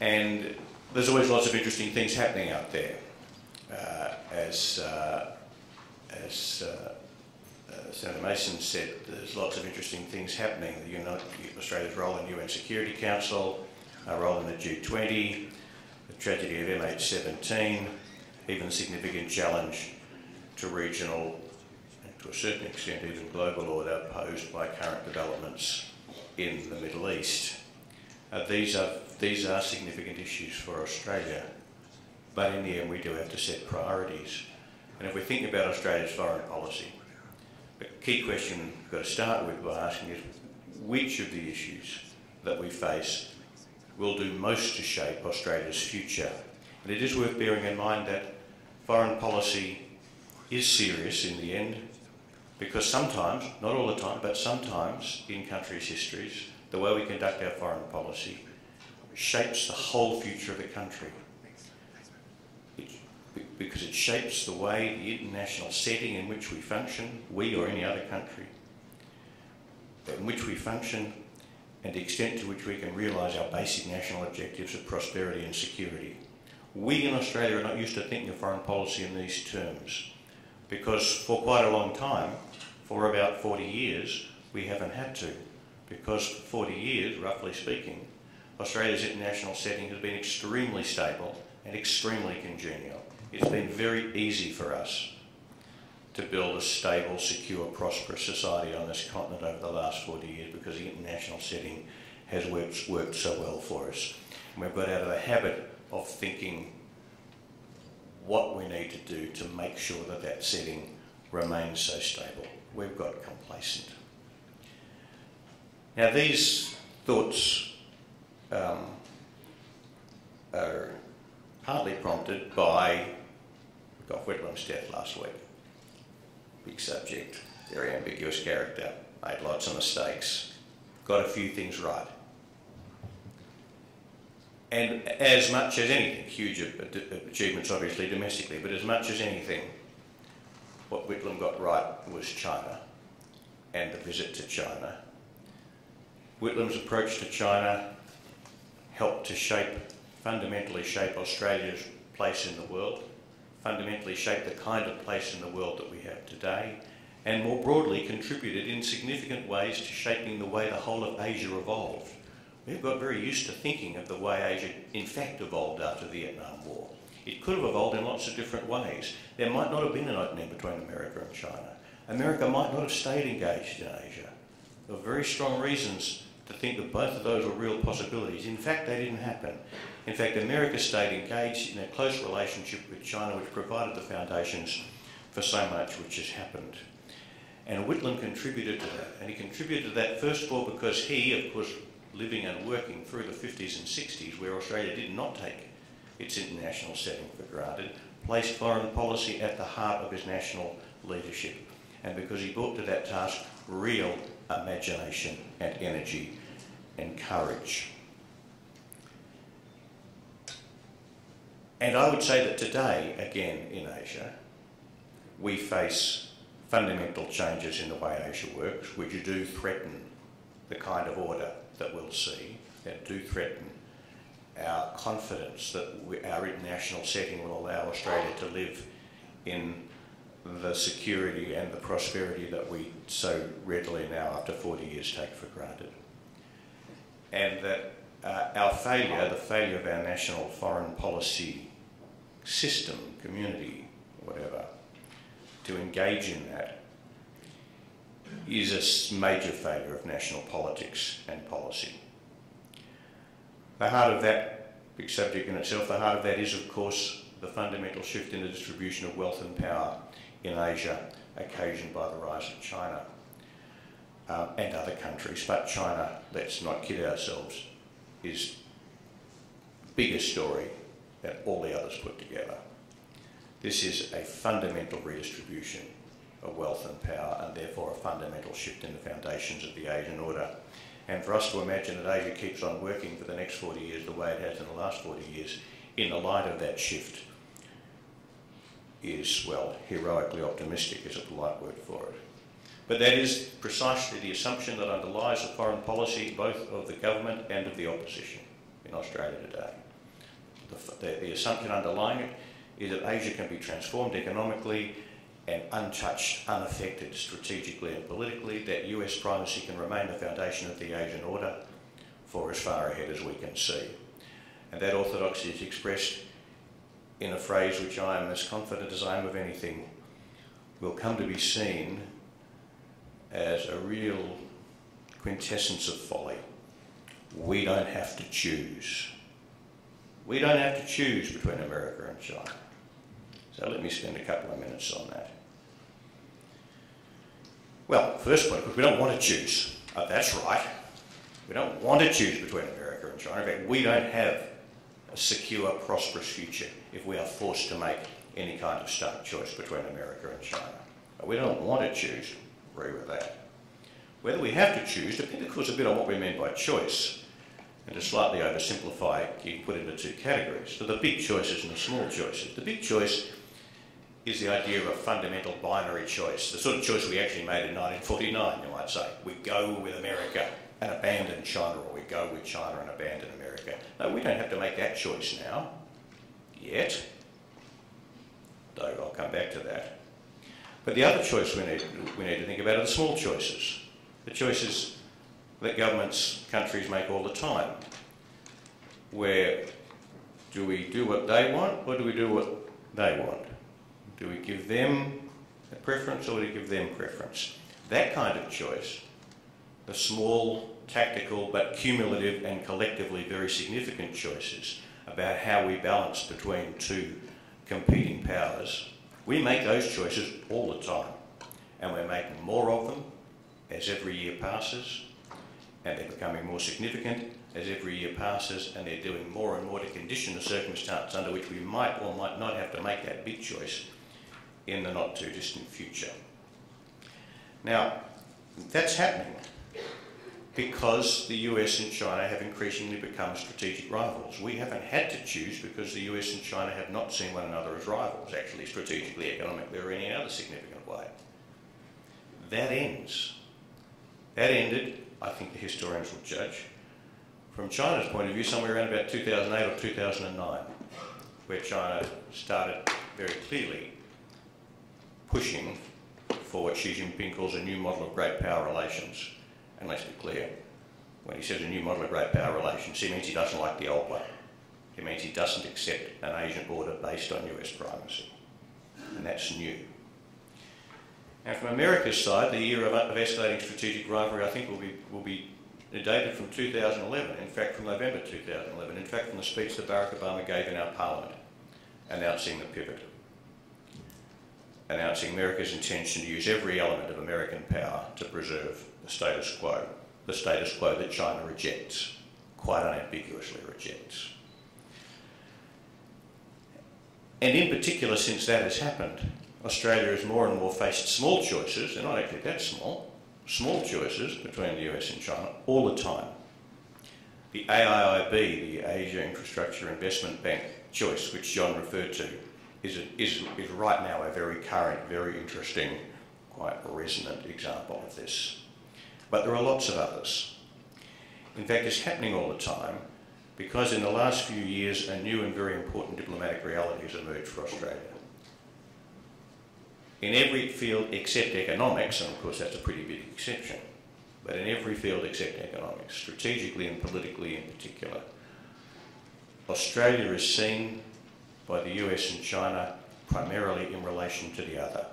And there's always lots of interesting things happening out there. Uh, as uh, as uh, Senator Mason said, there's lots of interesting things happening. Australia's role in the UN Security Council, our role in the G20, the tragedy of MH17, even significant challenge to regional and to a certain extent even global order posed by current developments in the Middle East. Uh, these, are, these are significant issues for Australia, but in the end we do have to set priorities. And if we think about Australia's foreign policy, the key question we've got to start with by asking is which of the issues that we face will do most to shape Australia's future. And it is worth bearing in mind that foreign policy is serious in the end because sometimes, not all the time, but sometimes in countries' histories, the way we conduct our foreign policy shapes the whole future of the country. Because it shapes the way the international setting in which we function, we or any other country, in which we function, and the extent to which we can realise our basic national objectives of prosperity and security. We in Australia are not used to thinking of foreign policy in these terms because for quite a long time, for about 40 years, we haven't had to. Because for 40 years, roughly speaking, Australia's international setting has been extremely stable and extremely congenial. It's been very easy for us to build a stable, secure, prosperous society on this continent over the last 40 years because the international setting has worked, worked so well for us. And we've got out of the habit of thinking what we need to do to make sure that that setting remains so stable. We've got complacent. Now these thoughts um, are partly prompted by Gough Whitlam's death last week. Big subject, very ambiguous character, made lots of mistakes, got a few things right. And as much as anything, huge achievements obviously domestically, but as much as anything, what Whitlam got right was China and the visit to China. Whitlam's approach to China helped to shape, fundamentally shape Australia's place in the world, fundamentally shaped the kind of place in the world that we have today, and more broadly contributed in significant ways to shaping the way the whole of Asia evolved. We've got very used to thinking of the way Asia in fact evolved after the Vietnam War. It could have evolved in lots of different ways. There might not have been an opening between America and China. America might not have stayed engaged in Asia. There were very strong reasons to think that both of those were real possibilities. In fact, they didn't happen. In fact, America stayed engaged in a close relationship with China, which provided the foundations for so much which has happened. And Whitlam contributed to that. And he contributed to that, first of all, because he, of course, living and working through the 50s and 60s, where Australia did not take its international setting for granted, placed foreign policy at the heart of his national leadership. And because he brought to that task real imagination and energy and courage. And I would say that today, again in Asia, we face fundamental changes in the way Asia works, which do threaten the kind of order that we'll see, that do threaten our confidence that we, our international setting will allow Australia to live in the security and the prosperity that we so readily now, after 40 years, take for granted. And that uh, our failure, the failure of our national foreign policy system, community, whatever, to engage in that is a major failure of national politics and policy. The heart of that big subject in itself, the heart of that is, of course, the fundamental shift in the distribution of wealth and power in Asia, occasioned by the rise of China um, and other countries. But China, let's not kid ourselves, is bigger story than all the others put together. This is a fundamental redistribution of wealth and power and therefore a fundamental shift in the foundations of the Asian order. And for us to imagine that Asia keeps on working for the next 40 years the way it has in the last 40 years in the light of that shift is, well, heroically optimistic is a polite word for it. But that is precisely the assumption that underlies the foreign policy both of the government and of the opposition in Australia today. The, the, the assumption underlying it is that Asia can be transformed economically and untouched, unaffected strategically and politically, that US primacy can remain the foundation of the Asian order for as far ahead as we can see. And that orthodoxy is expressed in a phrase which I am as confident as I am of anything, will come to be seen as a real quintessence of folly. We don't have to choose. We don't have to choose between America and China. So let me spend a couple of minutes on that. Well, first point, because we don't want to choose. Uh, that's right. We don't want to choose between America and China. In fact, we don't have a secure, prosperous future if we are forced to make any kind of stark choice between America and China. But we don't want to choose. Agree with that. Whether we have to choose depends, of course, a bit on what we mean by choice. And to slightly oversimplify, you can put it into two categories. So the big choices and the small choices. The big choice is the idea of a fundamental binary choice, the sort of choice we actually made in 1949, you might say. We go with America and abandon China, or we go with China and abandon America. No, we don't have to make that choice now, yet, though I'll come back to that. But the other choice we need, we need to think about are the small choices, the choices that governments, countries make all the time, where do we do what they want or do we do what they want? Do we give them a preference or do we give them preference? That kind of choice, the small, tactical, but cumulative and collectively very significant choices about how we balance between two competing powers, we make those choices all the time. And we're making more of them as every year passes, and they're becoming more significant as every year passes, and they're doing more and more to condition the circumstance under which we might or might not have to make that big choice in the not too distant future. Now, that's happening because the US and China have increasingly become strategic rivals. We haven't had to choose because the US and China have not seen one another as rivals, actually strategically, economically, or any other significant way. That ends. That ended, I think the historians will judge, from China's point of view, somewhere around about 2008 or 2009, where China started very clearly pushing for what Xi Jinping calls a new model of great power relations. And let's be clear, when he says a new model of great power relations, he means he doesn't like the old one. He means he doesn't accept an Asian order based on US primacy. And that's new. And from America's side, the year of, of escalating strategic rivalry, I think, will be, will be dated from 2011, in fact, from November 2011, in fact, from the speech that Barack Obama gave in our parliament announcing the pivot announcing America's intention to use every element of American power to preserve the status quo, the status quo that China rejects, quite unambiguously rejects. And in particular, since that has happened, Australia has more and more faced small choices, they're not actually that small, small choices between the US and China all the time. The AIIB, the Asia Infrastructure Investment Bank choice, which John referred to, is, a, is, is right now a very current, very interesting, quite resonant example of this. But there are lots of others. In fact, it's happening all the time because in the last few years a new and very important diplomatic reality has emerged for Australia. In every field except economics, and of course that's a pretty big exception, but in every field except economics, strategically and politically in particular, Australia is seen by the US and China primarily in relation to the other.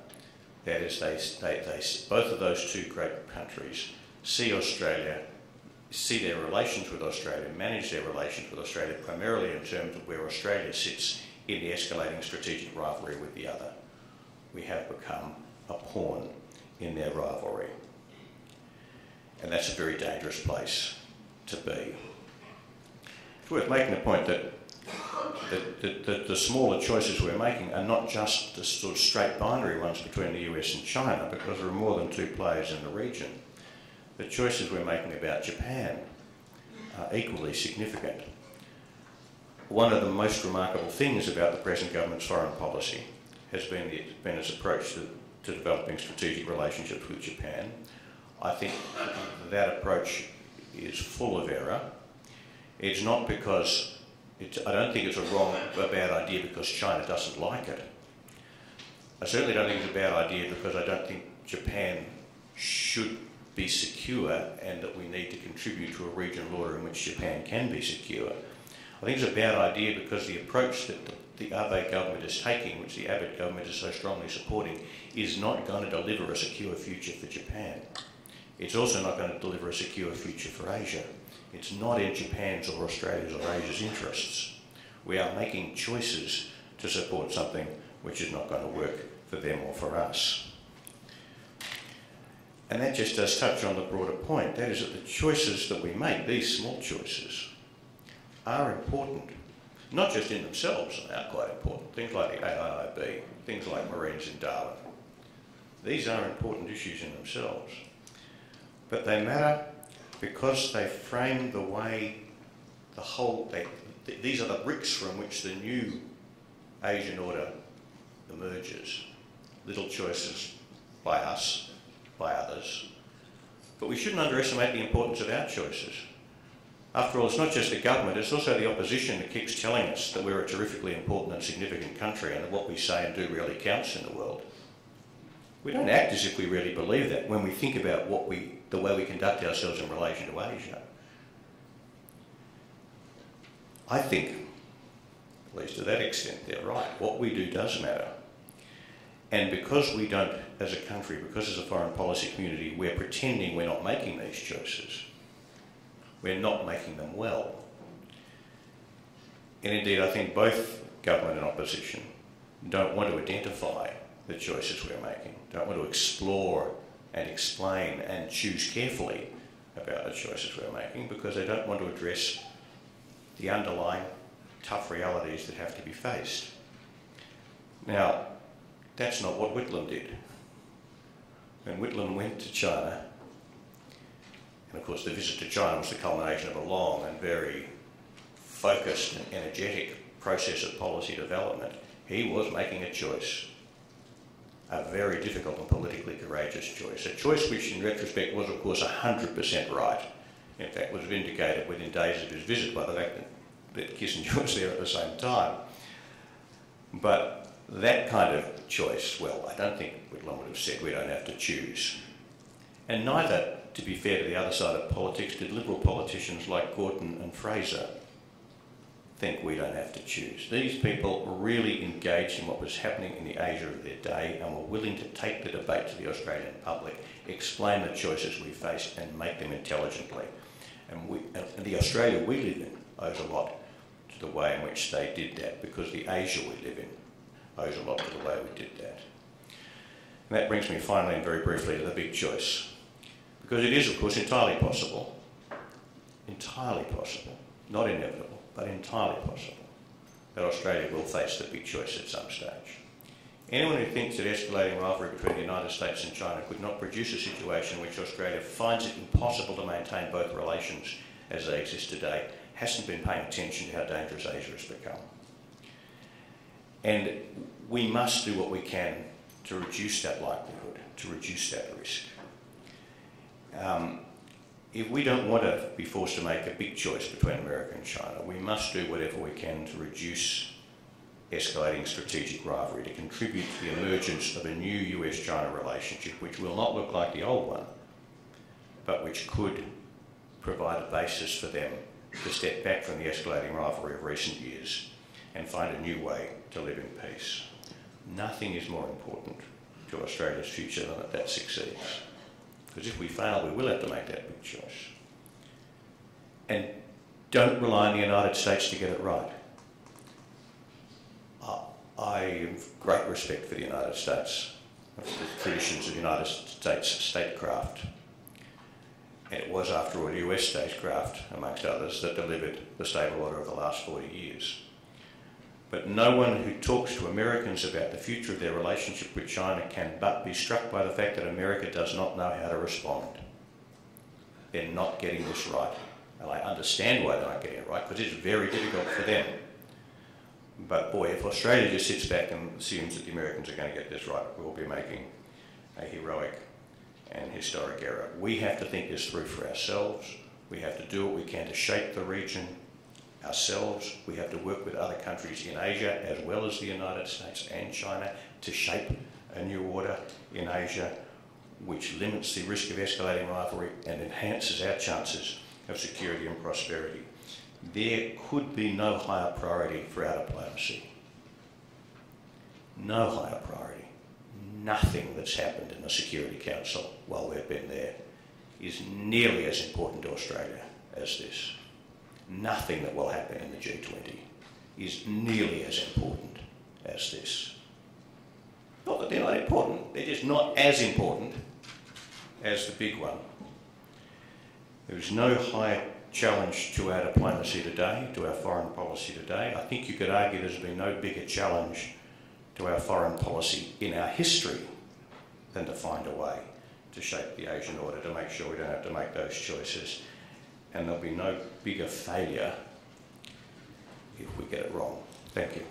That is, they, they, they, both of those two great countries see Australia, see their relations with Australia, manage their relations with Australia primarily in terms of where Australia sits in the escalating strategic rivalry with the other. We have become a pawn in their rivalry. And that's a very dangerous place to be. It's worth making the point that the, the, the, smaller choices we're making are not just the sort of straight binary ones between the US and China, because there are more than two players in the region. The choices we're making about Japan are equally significant. One of the most remarkable things about the present government's foreign policy has been, the, been its approach to, to developing strategic relationships with Japan. I think that approach is full of error. It's not because it's, I don't think it's a wrong, a bad idea because China doesn't like it. I certainly don't think it's a bad idea because I don't think Japan should be secure and that we need to contribute to a regional order in which Japan can be secure. I think it's a bad idea because the approach that the, Abe government is taking, which the Abbott government is so strongly supporting, is not going to deliver a secure future for Japan. It's also not going to deliver a secure future for Asia. It's not in Japan's or Australia's or Asia's interests. We are making choices to support something which is not going to work for them or for us. And that just does touch on the broader point. That is that the choices that we make, these small choices, are important. Not just in themselves, they are quite important. Things like the AIIB, things like Marines in Darwin. These are important issues in themselves. But they matter because they frame the way the whole, they, th these are the bricks from which the new Asian order emerges. Little choices by us, by others. But we shouldn't underestimate the importance of our choices. After all, it's not just the government, it's also the opposition that keeps telling us that we're a terrifically important and significant country and that what we say and do really counts in the world. We don't act as if we really believe that when we think about what we, the way we conduct ourselves in relation to Asia. I think, at least to that extent, they're right. What we do does matter. And because we don't, as a country, because as a foreign policy community, we're pretending we're not making these choices. We're not making them well. And indeed, I think both government and opposition don't want to identify the choices we're making, don't want to explore and explain and choose carefully about the choices we're making because they don't want to address the underlying tough realities that have to be faced. Now, that's not what Whitlam did. When Whitlam went to China, and of course the visit to China was the culmination of a long and very focused and energetic process of policy development, he was making a choice. A very difficult and politically courageous choice. A choice which in retrospect was of course 100% right. In fact was vindicated within days of his visit by the fact that, that Kissinger was there at the same time. But that kind of choice, well, I don't think Whitlam would have said we don't have to choose. And neither, to be fair to the other side of politics, did Liberal politicians like Gorton and Fraser think we don't have to choose. These people really engaged in what was happening in the Asia of their day and were willing to take the debate to the Australian public, explain the choices we face and make them intelligently. And, we, and the Australia we live in owes a lot to the way in which they did that because the Asia we live in owes a lot to the way we did that. And that brings me finally and very briefly to the big choice. Because it is, of course, entirely possible, entirely possible, not inevitable, but entirely possible, that Australia will face the big choice at some stage. Anyone who thinks that escalating rivalry between the United States and China could not produce a situation in which Australia finds it impossible to maintain both relations as they exist today hasn't been paying attention to how dangerous Asia has become. And we must do what we can to reduce that likelihood, to reduce that risk. Um, if we don't want to be forced to make a big choice between America and China, we must do whatever we can to reduce escalating strategic rivalry, to contribute to the emergence of a new US-China relationship which will not look like the old one, but which could provide a basis for them to step back from the escalating rivalry of recent years and find a new way to live in peace. Nothing is more important to Australia's future than that that succeeds. Because if we fail, we will have to make that big choice. And don't rely on the United States to get it right. I have great respect for the United States, the traditions of United States statecraft. It was, after all, US statecraft, amongst others, that delivered the stable order of the last 40 years. But no one who talks to Americans about the future of their relationship with China can but be struck by the fact that America does not know how to respond. They're not getting this right. And I understand why they're not getting it right, because it's very difficult for them. But boy, if Australia just sits back and assumes that the Americans are going to get this right, we'll be making a heroic and historic error. We have to think this through for ourselves. We have to do what we can to shape the region ourselves. We have to work with other countries in Asia as well as the United States and China to shape a new order in Asia which limits the risk of escalating rivalry and enhances our chances of security and prosperity. there could be no higher priority for our diplomacy. No higher priority. Nothing that's happened in the Security Council while we've been there is nearly as important to Australia as this. Nothing that will happen in the G20 is nearly as important as this. Not that they're not important, they're just not as important as the big one. There is no higher challenge to our diplomacy today, to our foreign policy today. I think you could argue there's been no bigger challenge to our foreign policy in our history than to find a way to shape the Asian order to make sure we don't have to make those choices. And there'll be no bigger failure if we get it wrong. Thank you.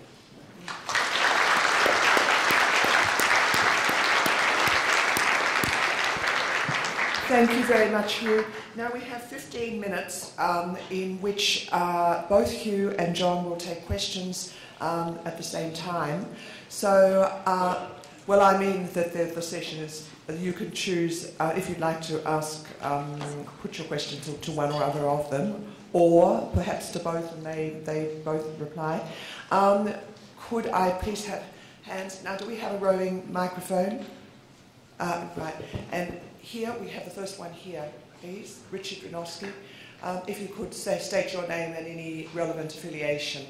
Thank you very much, Hugh. Now we have 15 minutes um, in which uh, both Hugh and John will take questions um, at the same time. So, uh, well, I mean that the, the session is, you can choose uh, if you'd like to ask, um, put your question to, to, one or other of them, or perhaps to both and they, they both reply. Um, could I please have hands? Now, do we have a roving microphone? Uh, right. And here, we have the first one here, please, Richard Broinowski. Um, if you could say, state your name and any relevant affiliation.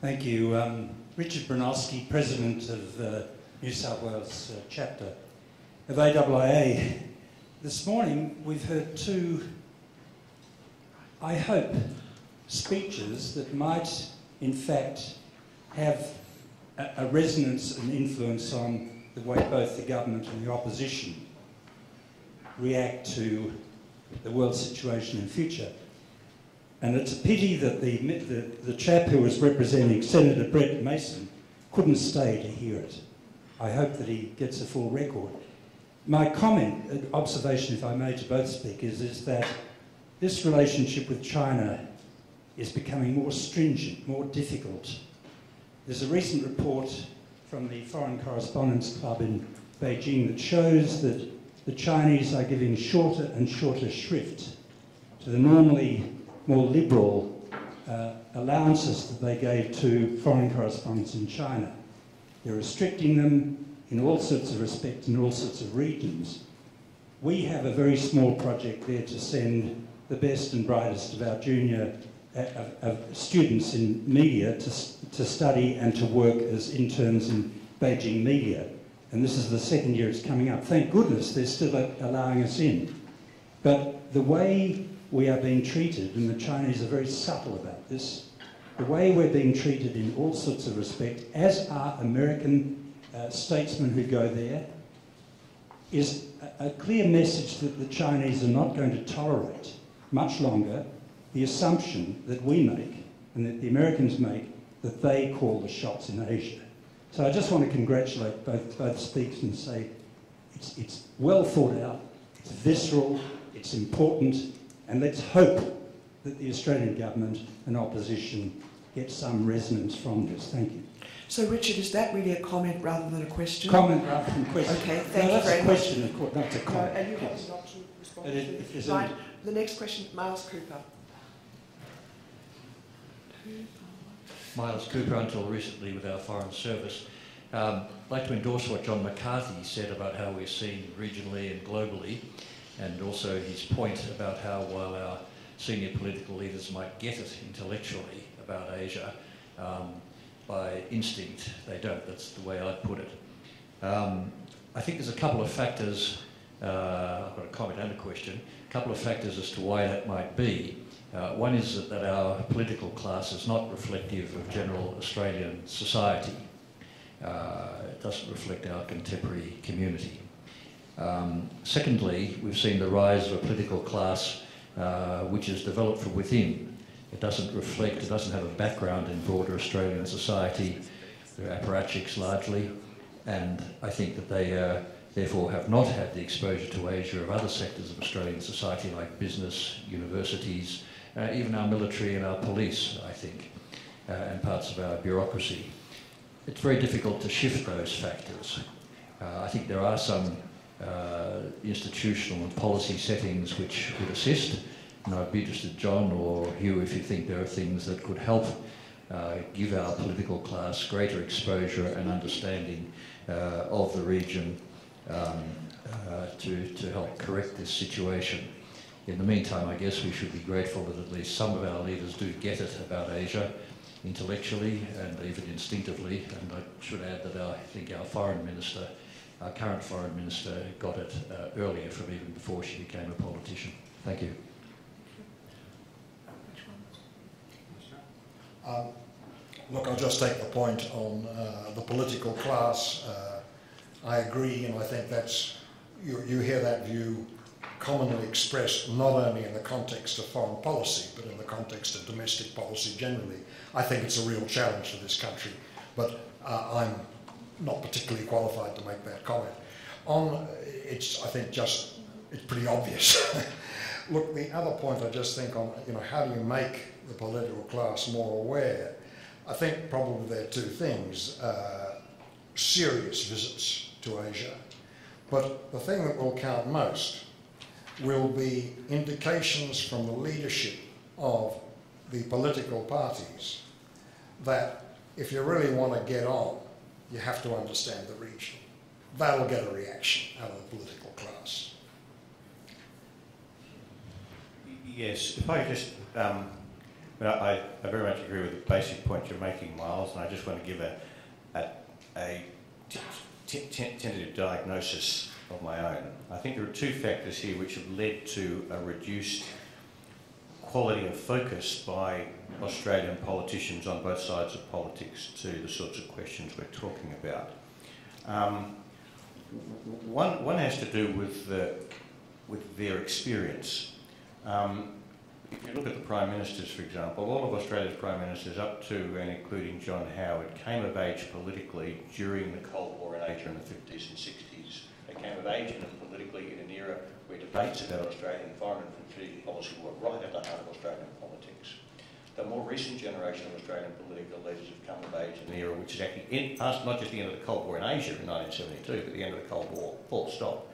Thank you. Richard Broinowski, President of uh, New South Wales uh, chapter of AIIA. This morning we've heard two, I hope, speeches that might in fact have a, a resonance and influence on the way both the government and the opposition react to the world situation in future. And it's a pity that the, the, the chap who was representing Senator Brett Mason couldn't stay to hear it. I hope that he gets a full record. My comment, uh, observation, if I may, to both speakers is that this relationship with China is becoming more stringent, more difficult. There's a recent report from the Foreign Correspondents Club in Beijing that shows that the Chinese are giving shorter and shorter shrift to the normally more liberal uh, allowances that they gave to foreign correspondents in China. They're restricting them in all sorts of respects in all sorts of regions. We have a very small project there to send the best and brightest of our junior of, of students in media to, to study and to work as interns in Beijing media. And this is the second year it's coming up. Thank goodness they're still allowing us in. But the way we are being treated, and the Chinese are very subtle about this, the way we're being treated in all sorts of respects, as are American uh, statesmen who go there, is a, a clear message that the Chinese are not going to tolerate much longer the assumption that we make and that the Americans make that they call the shots in Asia. So I just want to congratulate both, both speakers and say it's, it's well thought out, it's visceral, it's important, and let's hope that the Australian government and opposition get some resonance from this. Thank you. So, Richard, is that really a comment rather than a question? Comment rather than question. Okay, thank no, you very a question, much. Of course, not a comment. No, and you have not to respond. It, right. The next question, Miles Kupa. Miles Kupa until recently with our Foreign Service. Um, I'd like to endorse what John McCarthy said about how we're seen regionally and globally, and also his point about how while our senior political leaders might get it intellectually about Asia, um, by instinct they don't. That's the way I'd put it. Um, I think there's a couple of factors, uh, I've got a comment and a question, a couple of factors as to why that might be. Uh, one is that our political class is not reflective of general Australian society. Uh, it doesn't reflect our contemporary community. Um, secondly, we've seen the rise of a political class uh, which is developed from within. It doesn't reflect, it doesn't have a background in broader Australian society. They're apparatchiks largely, and I think that they uh, therefore have not had the exposure to Asia of other sectors of Australian society like business, universities, uh, even our military and our police, I think, uh, and parts of our bureaucracy. It's very difficult to shift those factors. Uh, I think there are some uh, institutional and policy settings which would assist. And I'd be interested, John or Hugh, if you think there are things that could help uh, give our political class greater exposure and understanding uh, of the region um, uh, to, to help correct this situation. In the meantime, I guess we should be grateful that at least some of our leaders do get it about Asia intellectually and even instinctively. And I should add that I think our foreign minister, our current foreign minister, got it uh, earlier from even before she became a politician. Thank you. Um, look, I'll just take the point on uh, the political class. Uh, I agree, and I think that's you, you hear that view commonly expressed not only in the context of foreign policy, but in the context of domestic policy generally. I think it's a real challenge for this country, but uh, I'm not particularly qualified to make that comment. On, it's, I think, just, it's pretty obvious. Look, the other point I just think on, you know, how do you make the political class more aware? I think probably there are two things. Uh, serious visits to Asia. But the thing that will count most will be indications from the leadership of the political parties that if you really want to get on, you have to understand the region. That'll get a reaction out of the political class. Yes, if I just, um, I, I very much agree with the basic point you're making, Miles, and I just want to give a, a, a tentative diagnosis of my own. I think there are two factors here which have led to a reduced quality of focus by Australian politicians on both sides of politics to the sorts of questions we're talking about. Um, one, one has to do with, the, with their experience. Um, if you look at the Prime Ministers, for example, all of Australia's Prime Ministers, up to and including John Howard, came of age politically during the Cold War in Asia in the 50s and 60s. They came of age in politically in era where debates about Australian foreign and strategic policy were right at the heart of Australian politics. The more recent generation of Australian political leaders have come of age in an era which is actually past not just the end of the Cold War in Asia in 1972, but the end of the Cold War, full stop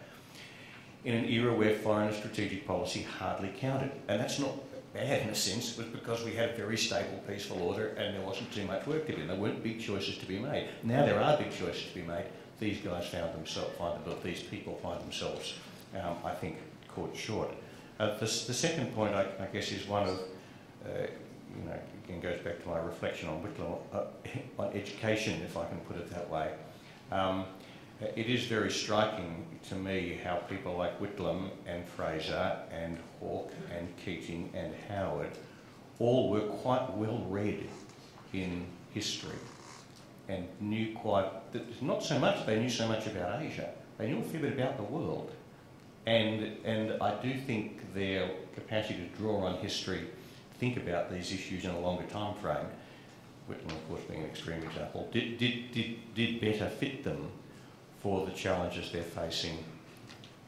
in an era where foreign and strategic policy hardly counted. And that's not bad in a sense, was because we had a very stable, peaceful order and there wasn't too much work to do. There weren't big choices to be made. Now there are big choices to be made. These guys found themselves, find them, these people find themselves, um, I think, caught short. Uh, the, the, second point, I, I, guess, is one of, uh, you know, again goes back to my reflection on Whitlam, uh, on education, if I can put it that way. Um, it is very striking to me how people like Whitlam and Fraser and Hawke and Keating and Howard all were quite well read in history and knew quite, not so much they knew so much about Asia, they knew a fair bit about the world. And, and I do think their capacity to draw on history, think about these issues in a longer time frame, Whitlam of course being an extreme example, did, did, did, did better fit them for the challenges they're facing,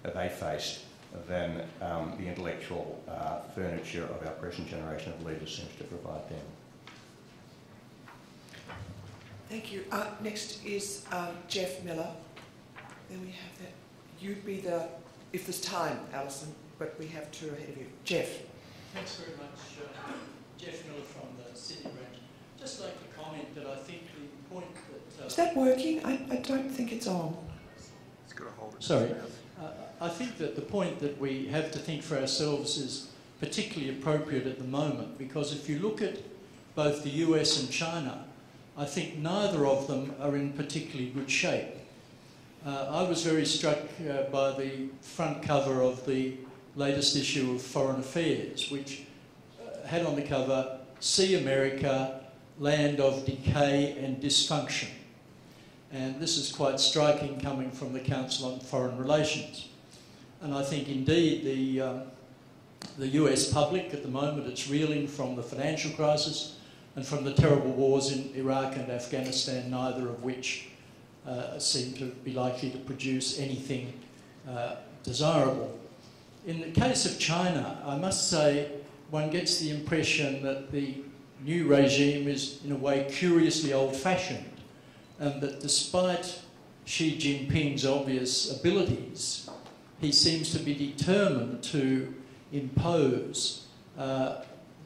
they faced, than um, the intellectual uh, furniture of our present generation of leaders seems to provide them. Thank you. Uh, next is um, Geoff Miller. Then we have that. You'd be the, if there's time, Alison, but we have two ahead of you. Geoff. Thanks very much. Uh, Geoff Miller from the Sydney branch. Just like to comment that I think the point that... Uh, is that working? I, I don't think it's on. It's got to hold it. Sorry. Uh, I think that the point that we have to think for ourselves is particularly appropriate at the moment because if you look at both the US and China, I think neither of them are in particularly good shape. Uh, I was very struck uh, by the front cover of the latest issue of Foreign Affairs, which uh, had on the cover, See America, Land of Decay and Dysfunction. And this is quite striking coming from the Council on Foreign Relations. And I think indeed the, um, the US public at the moment, it's reeling from the financial crisis, and from the terrible wars in Iraq and Afghanistan, neither of which uh, seem to be likely to produce anything uh, desirable. In the case of China, I must say one gets the impression that the new regime is, in a way, curiously old fashioned, and that despite Xi Jinping's obvious abilities, he seems to be determined to impose uh,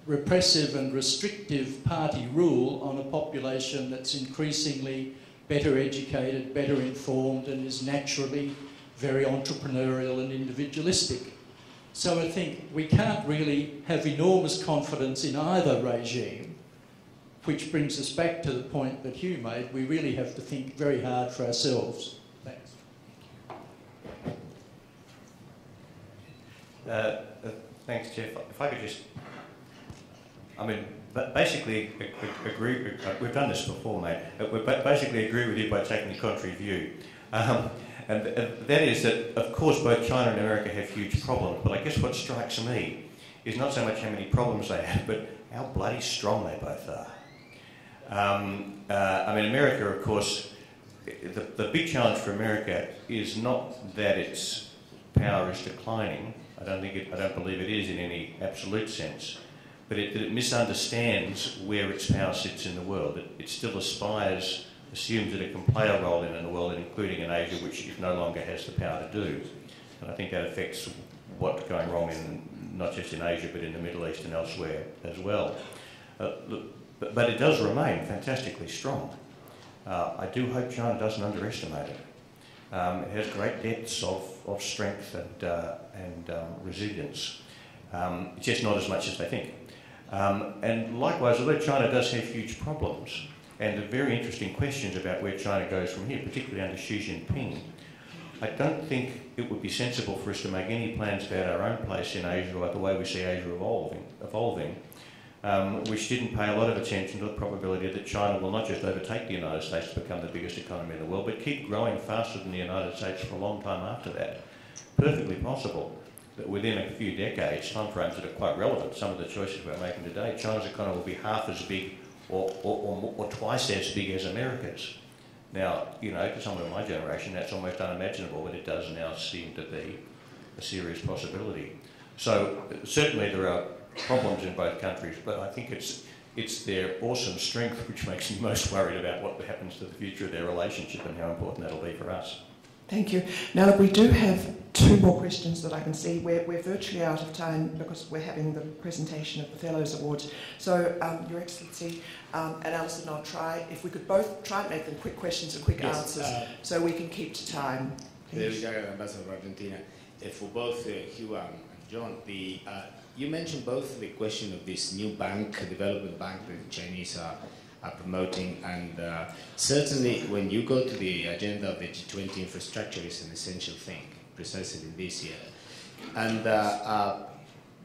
repressive and restrictive party rule on a population that's increasingly better educated, better informed, and is naturally very entrepreneurial and individualistic. So I think we can't really have enormous confidence in either regime, which brings us back to the point that Hugh made. We really have to think very hard for ourselves. Thanks. Uh, uh, thanks, Geoff. If I could just, I mean, basically agree. We've done this before, mate. Uh, we basically agree with you by taking the contrary view. Um, and, that is that, of course, both China and America have huge problems, but I guess what strikes me is not so much how many problems they have, but how bloody strong they both are. Um, uh, I mean, America, of course, the, the big challenge for America is not that its power is declining. I don't think it, I don't believe it is in any absolute sense, but it, it misunderstands where its power sits in the world. It, it still aspires assumes that it can play a role in, in the world, including in Asia, which it no longer has the power to do. And I think that affects what's going wrong in not just in Asia, but in the Middle East and elsewhere as well. Uh, look, but, but, it does remain fantastically strong. Uh, I do hope China doesn't underestimate it. Um, it has great depths of, of strength and, uh, and um, resilience. Um, it's just not as much as they think. Um, and likewise, although China does have huge problems, and the very interesting questions about where China goes from here, particularly under Xi Jinping. I don't think it would be sensible for us to make any plans about our own place in Asia or the way we see Asia evolving, evolving um, which didn't pay a lot of attention to the probability that China will not just overtake the United States to become the biggest economy in the world, but keep growing faster than the United States for a long time after that. Perfectly possible that within a few decades, timeframes that are quite relevant, some of the choices we're making today, China's economy will be half as big or, or, or, or twice as big as America's. Now, you know, to someone of my generation, that's almost unimaginable, but it does now seem to be a serious possibility. So certainly there are problems in both countries, but I think it's it's their awesome strength which makes me most worried about what happens to the future of their relationship and how important that'll be for us. Thank you. Now, look, we do have two more questions that I can see. We're, we're virtually out of time because we're having the presentation of the Fellows Awards. So, um, Your Excellency um, and Alison, I'll try, if we could both try and make them quick questions and quick yes, answers uh, so we can keep to time. Please. There we go, Ambassador of Argentina. Uh, for both uh, Hugh and John, the, uh, you mentioned both the question of this new bank, development bank that the Chinese are are promoting. And uh, certainly, when you go to the agenda of the G20 infrastructure, is an essential thing, precisely this year. And uh, uh,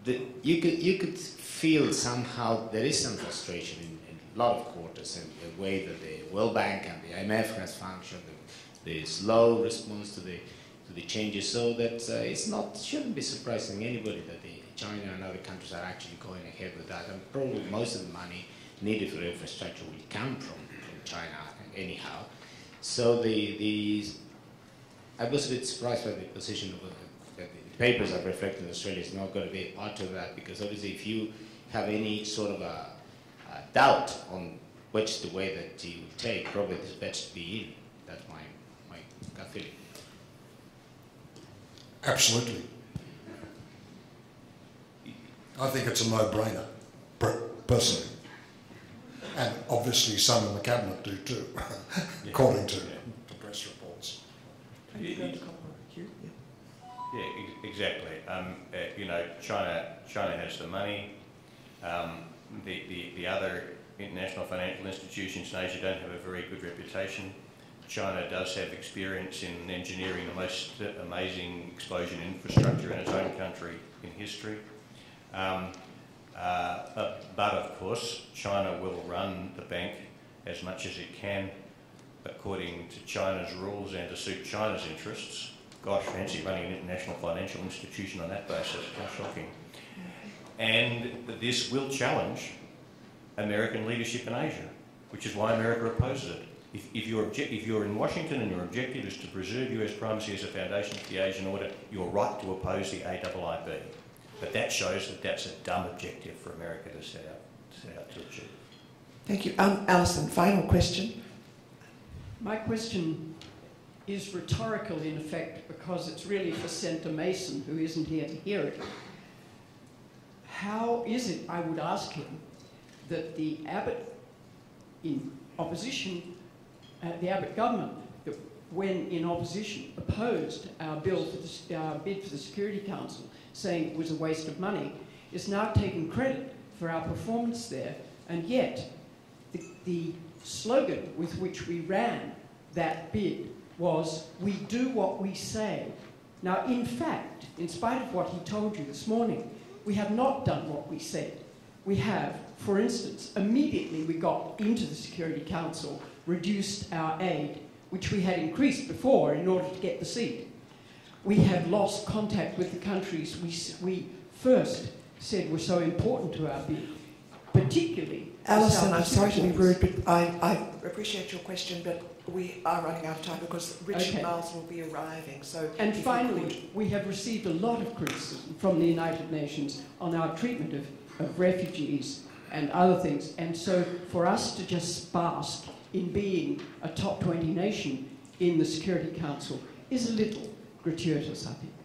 the, you could you could feel somehow there is some frustration in, in a lot of quarters in the way that the World Bank and the IMF has functioned, the, the slow response to the to the changes, so that uh, it's not shouldn't be surprising anybody that the China and other countries are actually going ahead with that, and probably most of the money needed for infrastructure will come from, from China anyhow. So the, the I was a bit surprised by the position of the, that the papers are reflecting Australia is not going to be a part of that because obviously if you have any sort of a, a doubt on which the way that you take, probably it's best to be in. That's my, my gut feeling. Absolutely. I think it's a no-brainer, personally and obviously some in the cabinet do too, according to, the press reports. Yeah, exactly. Um, uh, you know, China, China has the money. Um, the, the, the other international financial institutions in Asia don't have a very good reputation. China does have experience in engineering the most amazing explosion infrastructure in its own country in history. Um, uh, but of course, China will run the bank as much as it can according to China's rules and to suit China's interests. Gosh, fancy running an international financial institution on that basis. How shocking. And this will challenge American leadership in Asia, which is why America opposes it. If, if, you're if, you're in Washington and your objective is to preserve US primacy as a foundation for the Asian order, you're right to oppose the AIIB. But that shows that that's a dumb objective for America to set out, set out to achieve. Thank you. Um, Alison, final question. My question is rhetorical in effect because it's really for Senator Mason, who isn't here to hear it. How is it, I would ask him, that the Abbott, in opposition, uh, the Abbott government, that when in opposition, opposed our bill for the, our bid for the Security Council, saying it was a waste of money, is now taking credit for our performance there, and yet the, the slogan with which we ran that bid was, we do what we say. Now, in fact, in spite of what he told you this morning, we have not done what we said. We have, for instance, immediately we got into the Security Council, reduced our aid, which we had increased before in order to get the seat. We have lost contact with the countries we, we first said were so important to our bid, particularly. Alison, I'm sorry to be rude, but I, I appreciate your question, but we are running out of time because Richard Okay. Miles will be arriving. So, And finally, we have received a lot of criticism from the United Nations on our treatment of, of refugees and other things. And so for us to just bask in being a top 20 nation in the Security Council is a little gratuitous, I.